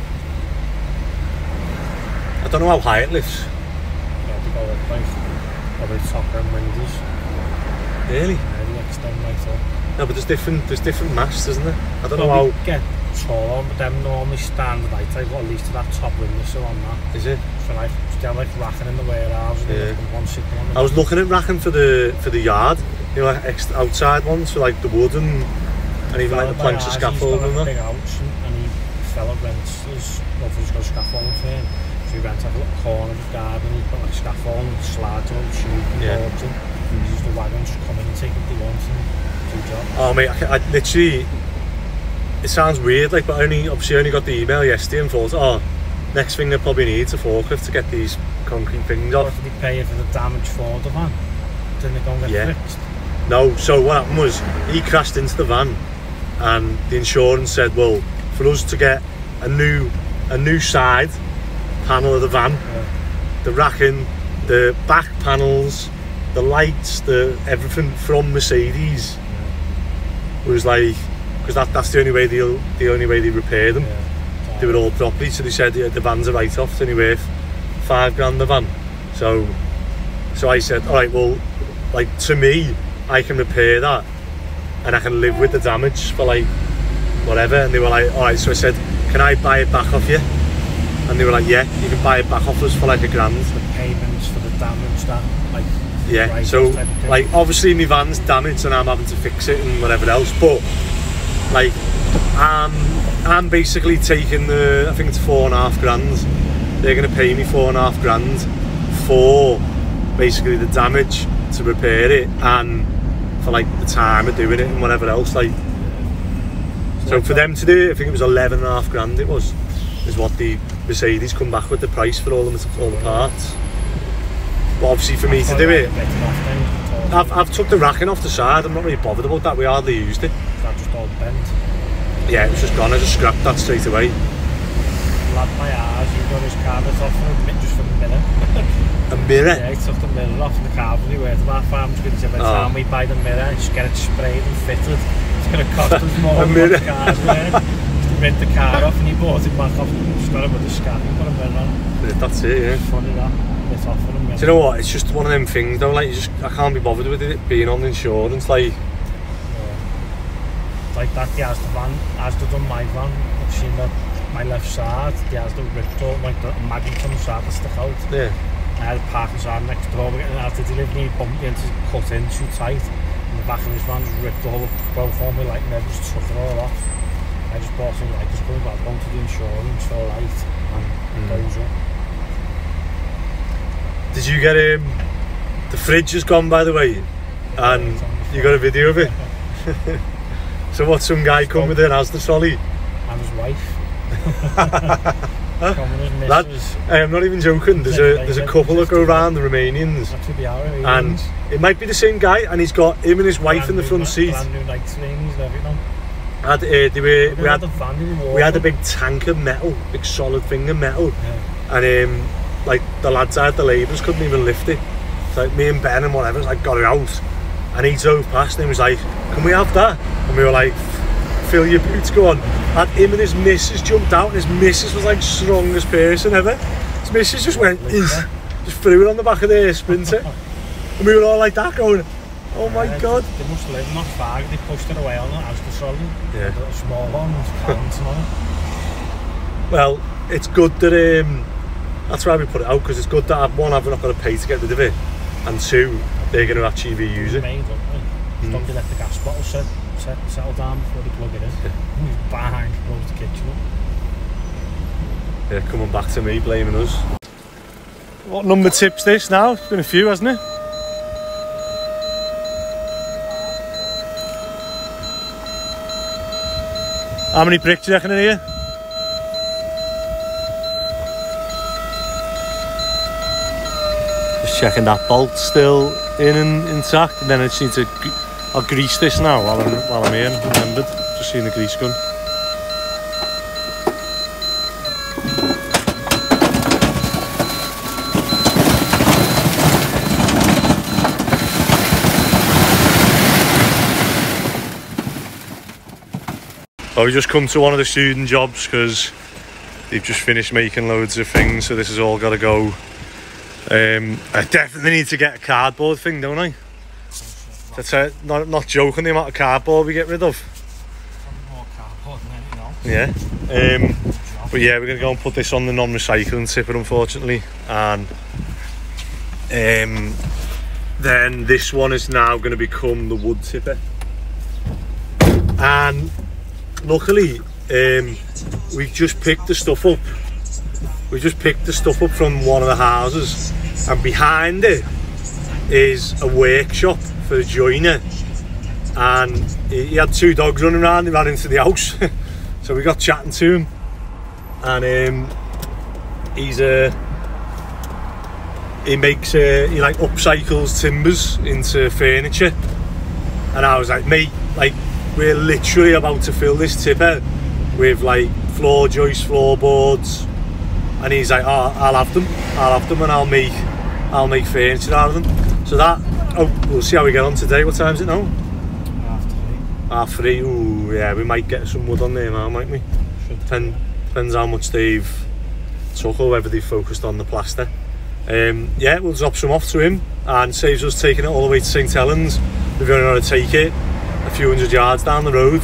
I don't know how high it lifts. Have to go up like over the top and windows, Really? and you extend like that. No, but there's different, there's different masts, isn't there? I don't well, know we how... get tall, but them normally stand right, like, well, at least to that top windowsill on that. Is it? So, like, they're like racking in the warehouse and yeah. like, one sitting on I was looking at racking for the, for the yard, you know, like, outside ones, for, like the wood and, and even like the planks of scaffold and that. Got like a big house and, and he fell at rents, his brother's got a scaffold for him. So he rents like a little corner of his garden, he's got like scaffold and slides on, shoot, and yeah. boards and he just the wagons to come in and take taking the ones and Oh mate, I, I literally. It sounds weird, like, but I only obviously only got the email yesterday and thought, oh, next thing they probably need a forklift to get these concrete things What off. did he pay for the damage for the van? Didn't they go and get Yeah. fixed? No, so what happened was he crashed into the van, and the insurance said, well, for us to get a new a new side panel of the van, the racking, the back panels, the lights, the everything from Mercedes was like because that, that's the only way they will the only way they repair them. Yeah. do it all properly. So they said yeah, the van's a write off, it's only worth five grand the van. So so I said, Alright, well like to me, I can repair that and I can live with the damage for like whatever and they were like, Alright, so I said, Can I buy it back off you? And they were like, Yeah, you can buy it back off us for like a grand. The payments for the damage that, like, Yeah, so like obviously my van's damaged and I'm having to fix it and whatever else, but like I'm I'm basically taking the I think it's four and a half grand. They're gonna pay me four and a half grand for basically the damage to repair it and for like the time of doing it and whatever else. Like so for them to do it, I think it was eleven and a half grand it was is what the Mercedes come back with the price for all the all the parts. But obviously for me to do it I've, I've took the racking off the side. I'm not really bothered about that. We hardly used it. That just all bent. Yeah, it was just gone. I just scrapped that straight away. Lad my eyes, he got his car bit off for just for the minute. A mirror. Yeah, he took the mirror off the car, but he worth about five hundred quid. By the Oh. time we buy the mirror, just get it sprayed and fitted. It's going to cost us [laughs] more A than mirror. the car's worth. Rent the car off and he bought it back off. Just got it with the scab and put a mirror on. That's it, yeah. Funny that. it off for them. Do you know what? It's just one of them things though. Like, you just I can't be bothered with it being on insurance. Like, yeah. like that. The Asda the van. Asda to done my van. I've seen that my left side. The has ripped up like the Maddington side to stick out. Yeah. I had a parking side next door. We're getting Asda delivery. Bumped into cut in too tight. And the back of his van ripped the whole both on me like and just took it all off. I just bought some like just going back Going to the insurance for light and mm. goes up. Did you get um the fridge has gone by the way and you got a video of it? [laughs] so what some guy come with an the trolley? And his wife. [laughs] Lad. I'm not even joking, there's a there's a couple that go around the Romanians That's what they are, and it might be the same guy and he's got him and his wife in the front seat. Brand new and. Had, uh, they were, we had the van, they were we had a big tank of metal, big solid thing of metal, Yeah. and um, like the lads out the labourers couldn't even lift it. So like me and Ben and whatever, like got it out, and he drove past and he was like, "Can we have that?" And we were like, "Fill your boots, go on." And him and his missus jumped out, and his missus was like strongest person ever. His missus just went, just threw it on the back of the sprinter, [laughs] and we were all like that, going, "Oh my Yeah, god!" They must live not far, they pushed it away on it as the trolley. Yeah. A small one, with cans on it. Well, it's good that um, that's why we put it out because it's good that I've, one, I've not got to pay to get rid of it, and two, they're going to actually reuse it. Made up, eh? Don't let the gas bottle set, set, settle down before they plug it in. Bang, close the kitchen up. Yeah, coming back to me, blaming us. What number tip's this now? It's been a few, hasn't it? How many bricks do you reckon in here? Checking that bolt's still in and intact, and then I just need to. I'll grease this now while I'm while I'm here. Remembered, just seeing the grease gun. We just come to one of the student jobs because they've just finished making loads of things, so this has all got to go. Um, I definitely need to get a cardboard thing, don't I? That's a, not not joking the amount of cardboard we get rid of. Yeah. Um, but yeah, we're gonna go and put this on the non-recycling tipper, unfortunately, and um, then this one is now going to become the wood tipper. And luckily, um, we just picked the stuff up. We just picked the stuff up from one of the houses, and behind it is a workshop for a joiner. And he, had two dogs running around. He ran into the house, [laughs] so we got chatting to him, and um, he's uh, he makes uh, he like upcycles timbers into furniture and I was like mate like we're literally about to fill this tipper with like floor joists floorboards and he's like oh I'll have them I'll have them and I'll make I'll make furniture out of them so that oh we'll see how we get on today what time is it now After three. half three ooh yeah we might get some wood on there now might we Should Depend, depends how much they've took or whether they've focused on the plaster. Um, yeah, we'll drop some off to him and saves us taking it all the way to St Helens. We've only got to take it a few hundred yards down the road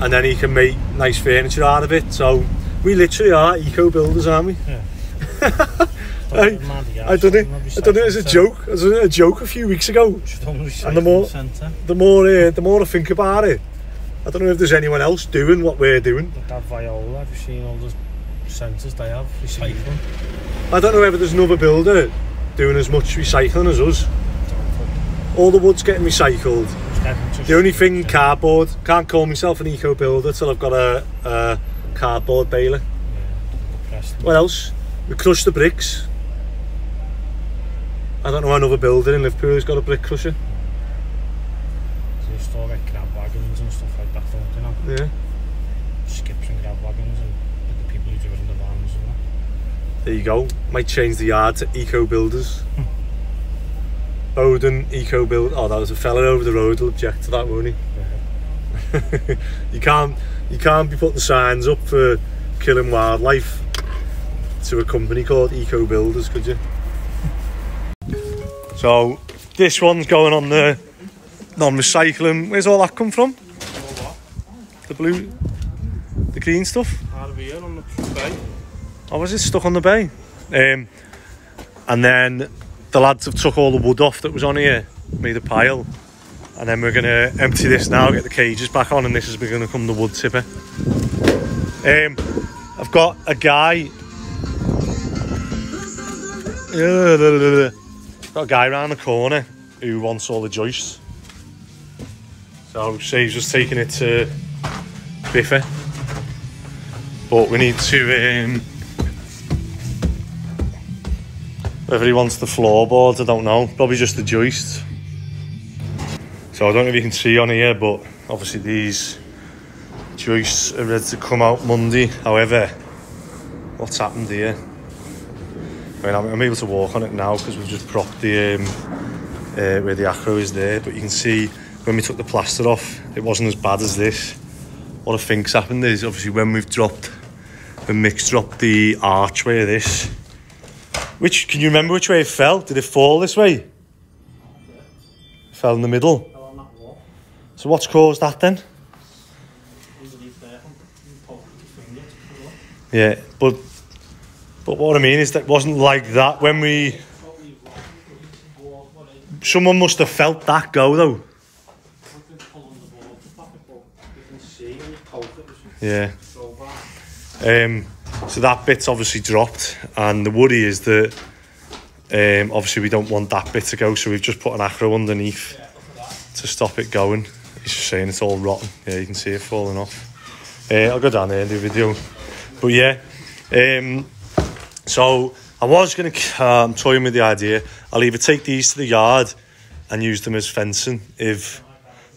and then he can make nice furniture out of it. So we literally are eco builders, aren't we? [laughs] I, I done it. I done it as a joke. I done it as a joke a few weeks ago. And the more- The more, uh, the more I think about it, I don't know if there's anyone else doing what we're doing. That Veolia, have you seen all the centres they have recycling? I don't know whether there's another builder doing as much recycling as us. All the wood's getting recycled. Just getting to- The only thing, cardboard. Can't call myself an eco builder till I've got a, a cardboard baler. Pressed. What else? We crushed the bricks. I don't know another builder in Liverpool who's got a brick crusher. They still get grab wagons and stuff like that, don't they? Yeah. Skips and grab wagons and like the people who do it in the vans and that. There you go. Might change the yard to eco builders. [laughs] Bowden eco build. Oh, that was a fella over the road. Will object to that, won't he? [laughs] you can't. You can't be putting signs up for killing wildlife to a company called Eco Builders, could you? So this one's going on the non-recycling. Where's all that come from? The blue, the green stuff. Out of here on the bay. Oh, was it stuck on the bay? Um, and then the lads have took all the wood off that was on here, made a pile, and then we're gonna empty this now, get the cages back on, and this is going to come the wood tipper. Um, I've got a guy. Got a guy around the corner who wants all the joists. So saves just taking it to Biffa. But we need to um, Whether he wants the floorboards, I don't know. Probably just the joists. So I don't know if you can see on here, but obviously these joists are ready to come out Monday. However, what's happened here? I mean, I'm, I'm able to walk on it now because we've just propped the um, uh, where the acro is there. But you can see when we took the plaster off, it wasn't as bad as this. What I think's happened is obviously when we've dropped, when Mick's dropped the archway of this, which, can you remember which way it fell? Did it fall this way? It fell in the middle. So what's caused that then? Yeah, but but what I mean is that it wasn't like that when we. Someone must have felt that go though. Yeah. Um, so that bit's obviously dropped, and the worry is that um, obviously we don't want that bit to go, so we've just put an acro underneath to stop it going. He's just saying it's all rotten. Yeah, you can see it falling off. Uh, I'll go down there and do a video. But yeah, um, so I was going to, uh, I'm toying with the idea. I'll either take these to the yard and use them as fencing if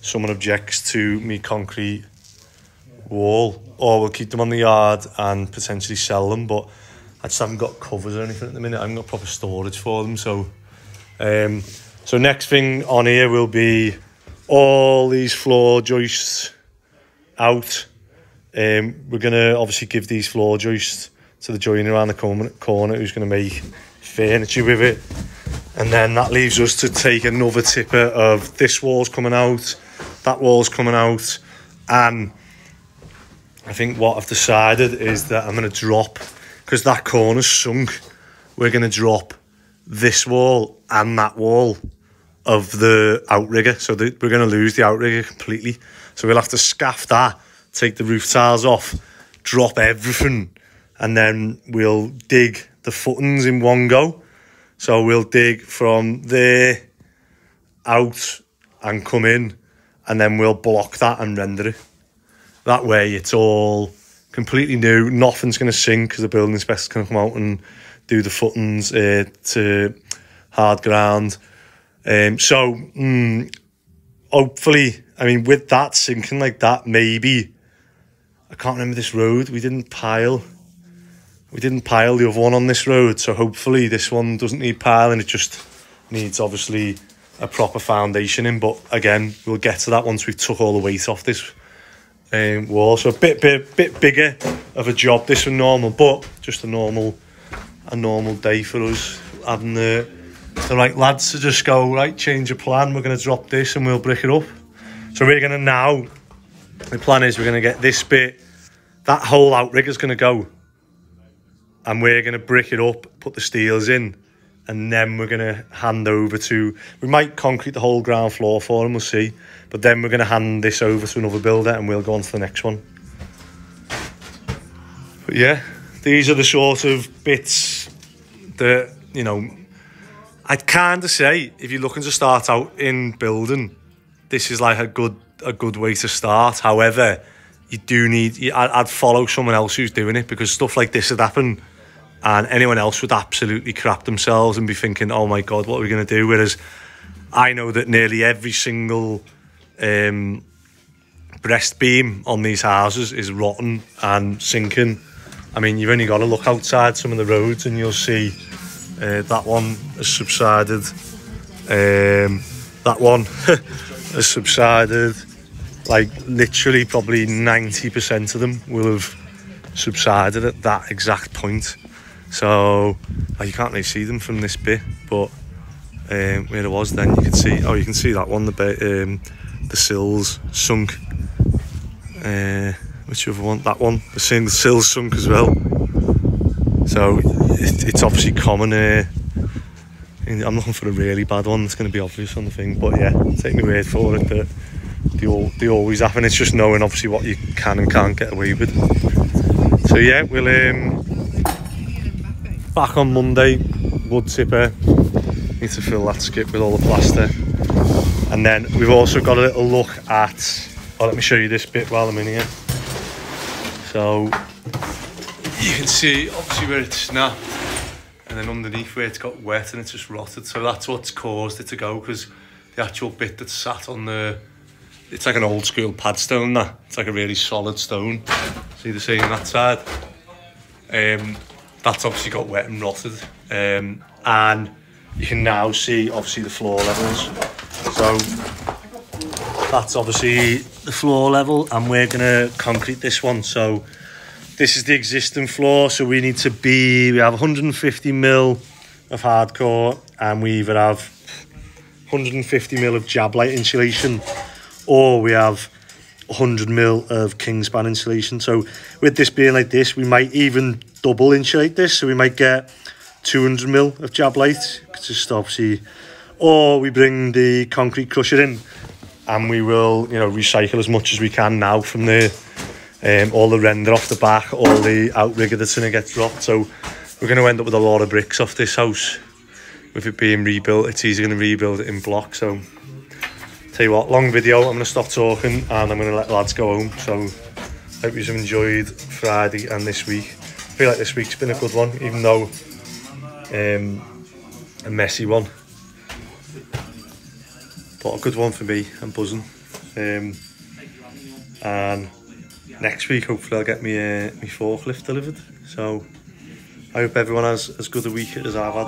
someone objects to me concrete wall, or we'll keep them on the yard and potentially sell them. But I just haven't got covers or anything at the minute. I haven't got proper storage for them. So, um, so next thing on here will be all these floor joists out. Um, we're gonna obviously give these floor joists to the joiner around the corner, corner who's gonna make furniture with it. And then that leaves us to take another tipper of this wall's coming out, that wall's coming out, and I think what I've decided is that I'm going to drop, because that corner's sunk, we're going to drop this wall and that wall of the outrigger. So that we're going to lose the outrigger completely. So we'll have to scaff that, take the roof tiles off, drop everything, and then we'll dig the footings in one go. So we'll dig from there out and come in, and then we'll block that and render it. That way, it's all completely new. Nothing's going to sink because the building inspector's going to come out and do the footings uh, to hard ground. Um, so mm, hopefully, I mean, with that sinking like that, maybe I can't remember this road. We didn't pile. We didn't pile the other one on this road, so hopefully this one doesn't need piling. It just needs obviously a proper foundation in. But again, we'll get to that once we've took all the weight off this um, wall. So a bit, bit, bit bigger of a job this than normal, but just a normal, a normal day for us. Having the the right lads to just go right, change your plan. We're going to drop this and we'll brick it up. So we're going to now. The plan is we're going to get this bit. That whole outrigger is going to go, and we're going to brick it up, put the steels in, and then we're going to hand over to. We might concrete the whole ground floor for them. We'll see. But then we're going to hand this over to another builder, and we'll go on to the next one. But yeah, these are the sort of bits that you know I'd kind of say if you're looking to start out in building, this is like a good a good way to start. However, you do need you, I'd, I'd follow someone else who's doing it because stuff like this would happen, and anyone else would absolutely crap themselves and be thinking, "Oh my god, what are we going to do?" Whereas I know that nearly every single um, breast beam on these houses is rotten and sinking. I mean, you've only got to look outside some of the roads and you'll see uh, that one has subsided. Um, that one [laughs] has subsided. Like literally, probably ninety percent of them will have subsided at that exact point. So oh, you can't really see them from this bit, but um, where it was then you can see. Oh, you can see that one. The um, the sills sunk. Uh, which other one? That one. The sills sunk as well. So it, it's obviously common. Uh, I'm looking for a really bad one. It's going to be obvious on the thing, but yeah, take my word for it that they, all, they always happen. It's just knowing obviously what you can and can't get away with. So yeah, we'll um, back on Monday. Wood tipper. Need to fill that skip with all the plaster, and then we've also got a little look at. Oh, let me show you this bit while I'm in here. So you can see obviously where it snapped and then underneath where it's got wet and it's just rotted so that's what's caused it to go because the actual bit that sat on the it's like an old school padstone that. It's like a really solid stone. See the same on that side? Um that's obviously got wet and rotted. Um and you can now see obviously the floor levels. So that's obviously the floor level and we're gonna concrete this one. So this is the existing floor, so we need to be, we have 150 mil of hardcore and we either have 150 mil of Jablite insulation or we have 100 mil of Kingspan insulation. So with this being like this, we might even double insulate this. So we might get 200 mil of Jablite, just obviously, or we bring the concrete crusher in and we will, you know, recycle as much as we can now from the um, all the render off the back, all the outrigger that's going to get dropped. So we're going to end up with a lot of bricks off this house. With it being rebuilt, it's easy going to rebuild it in block. So tell you what, long video. I'm going to stop talking and I'm going to let the lads go home. So hope you've enjoyed Friday and this week. I feel like this week's been a good one, even though um, a messy one. But a good one for me. I'm buzzing. Um, and next week hopefully I'll get me uh, my forklift delivered. So I hope everyone has as good a week as I've had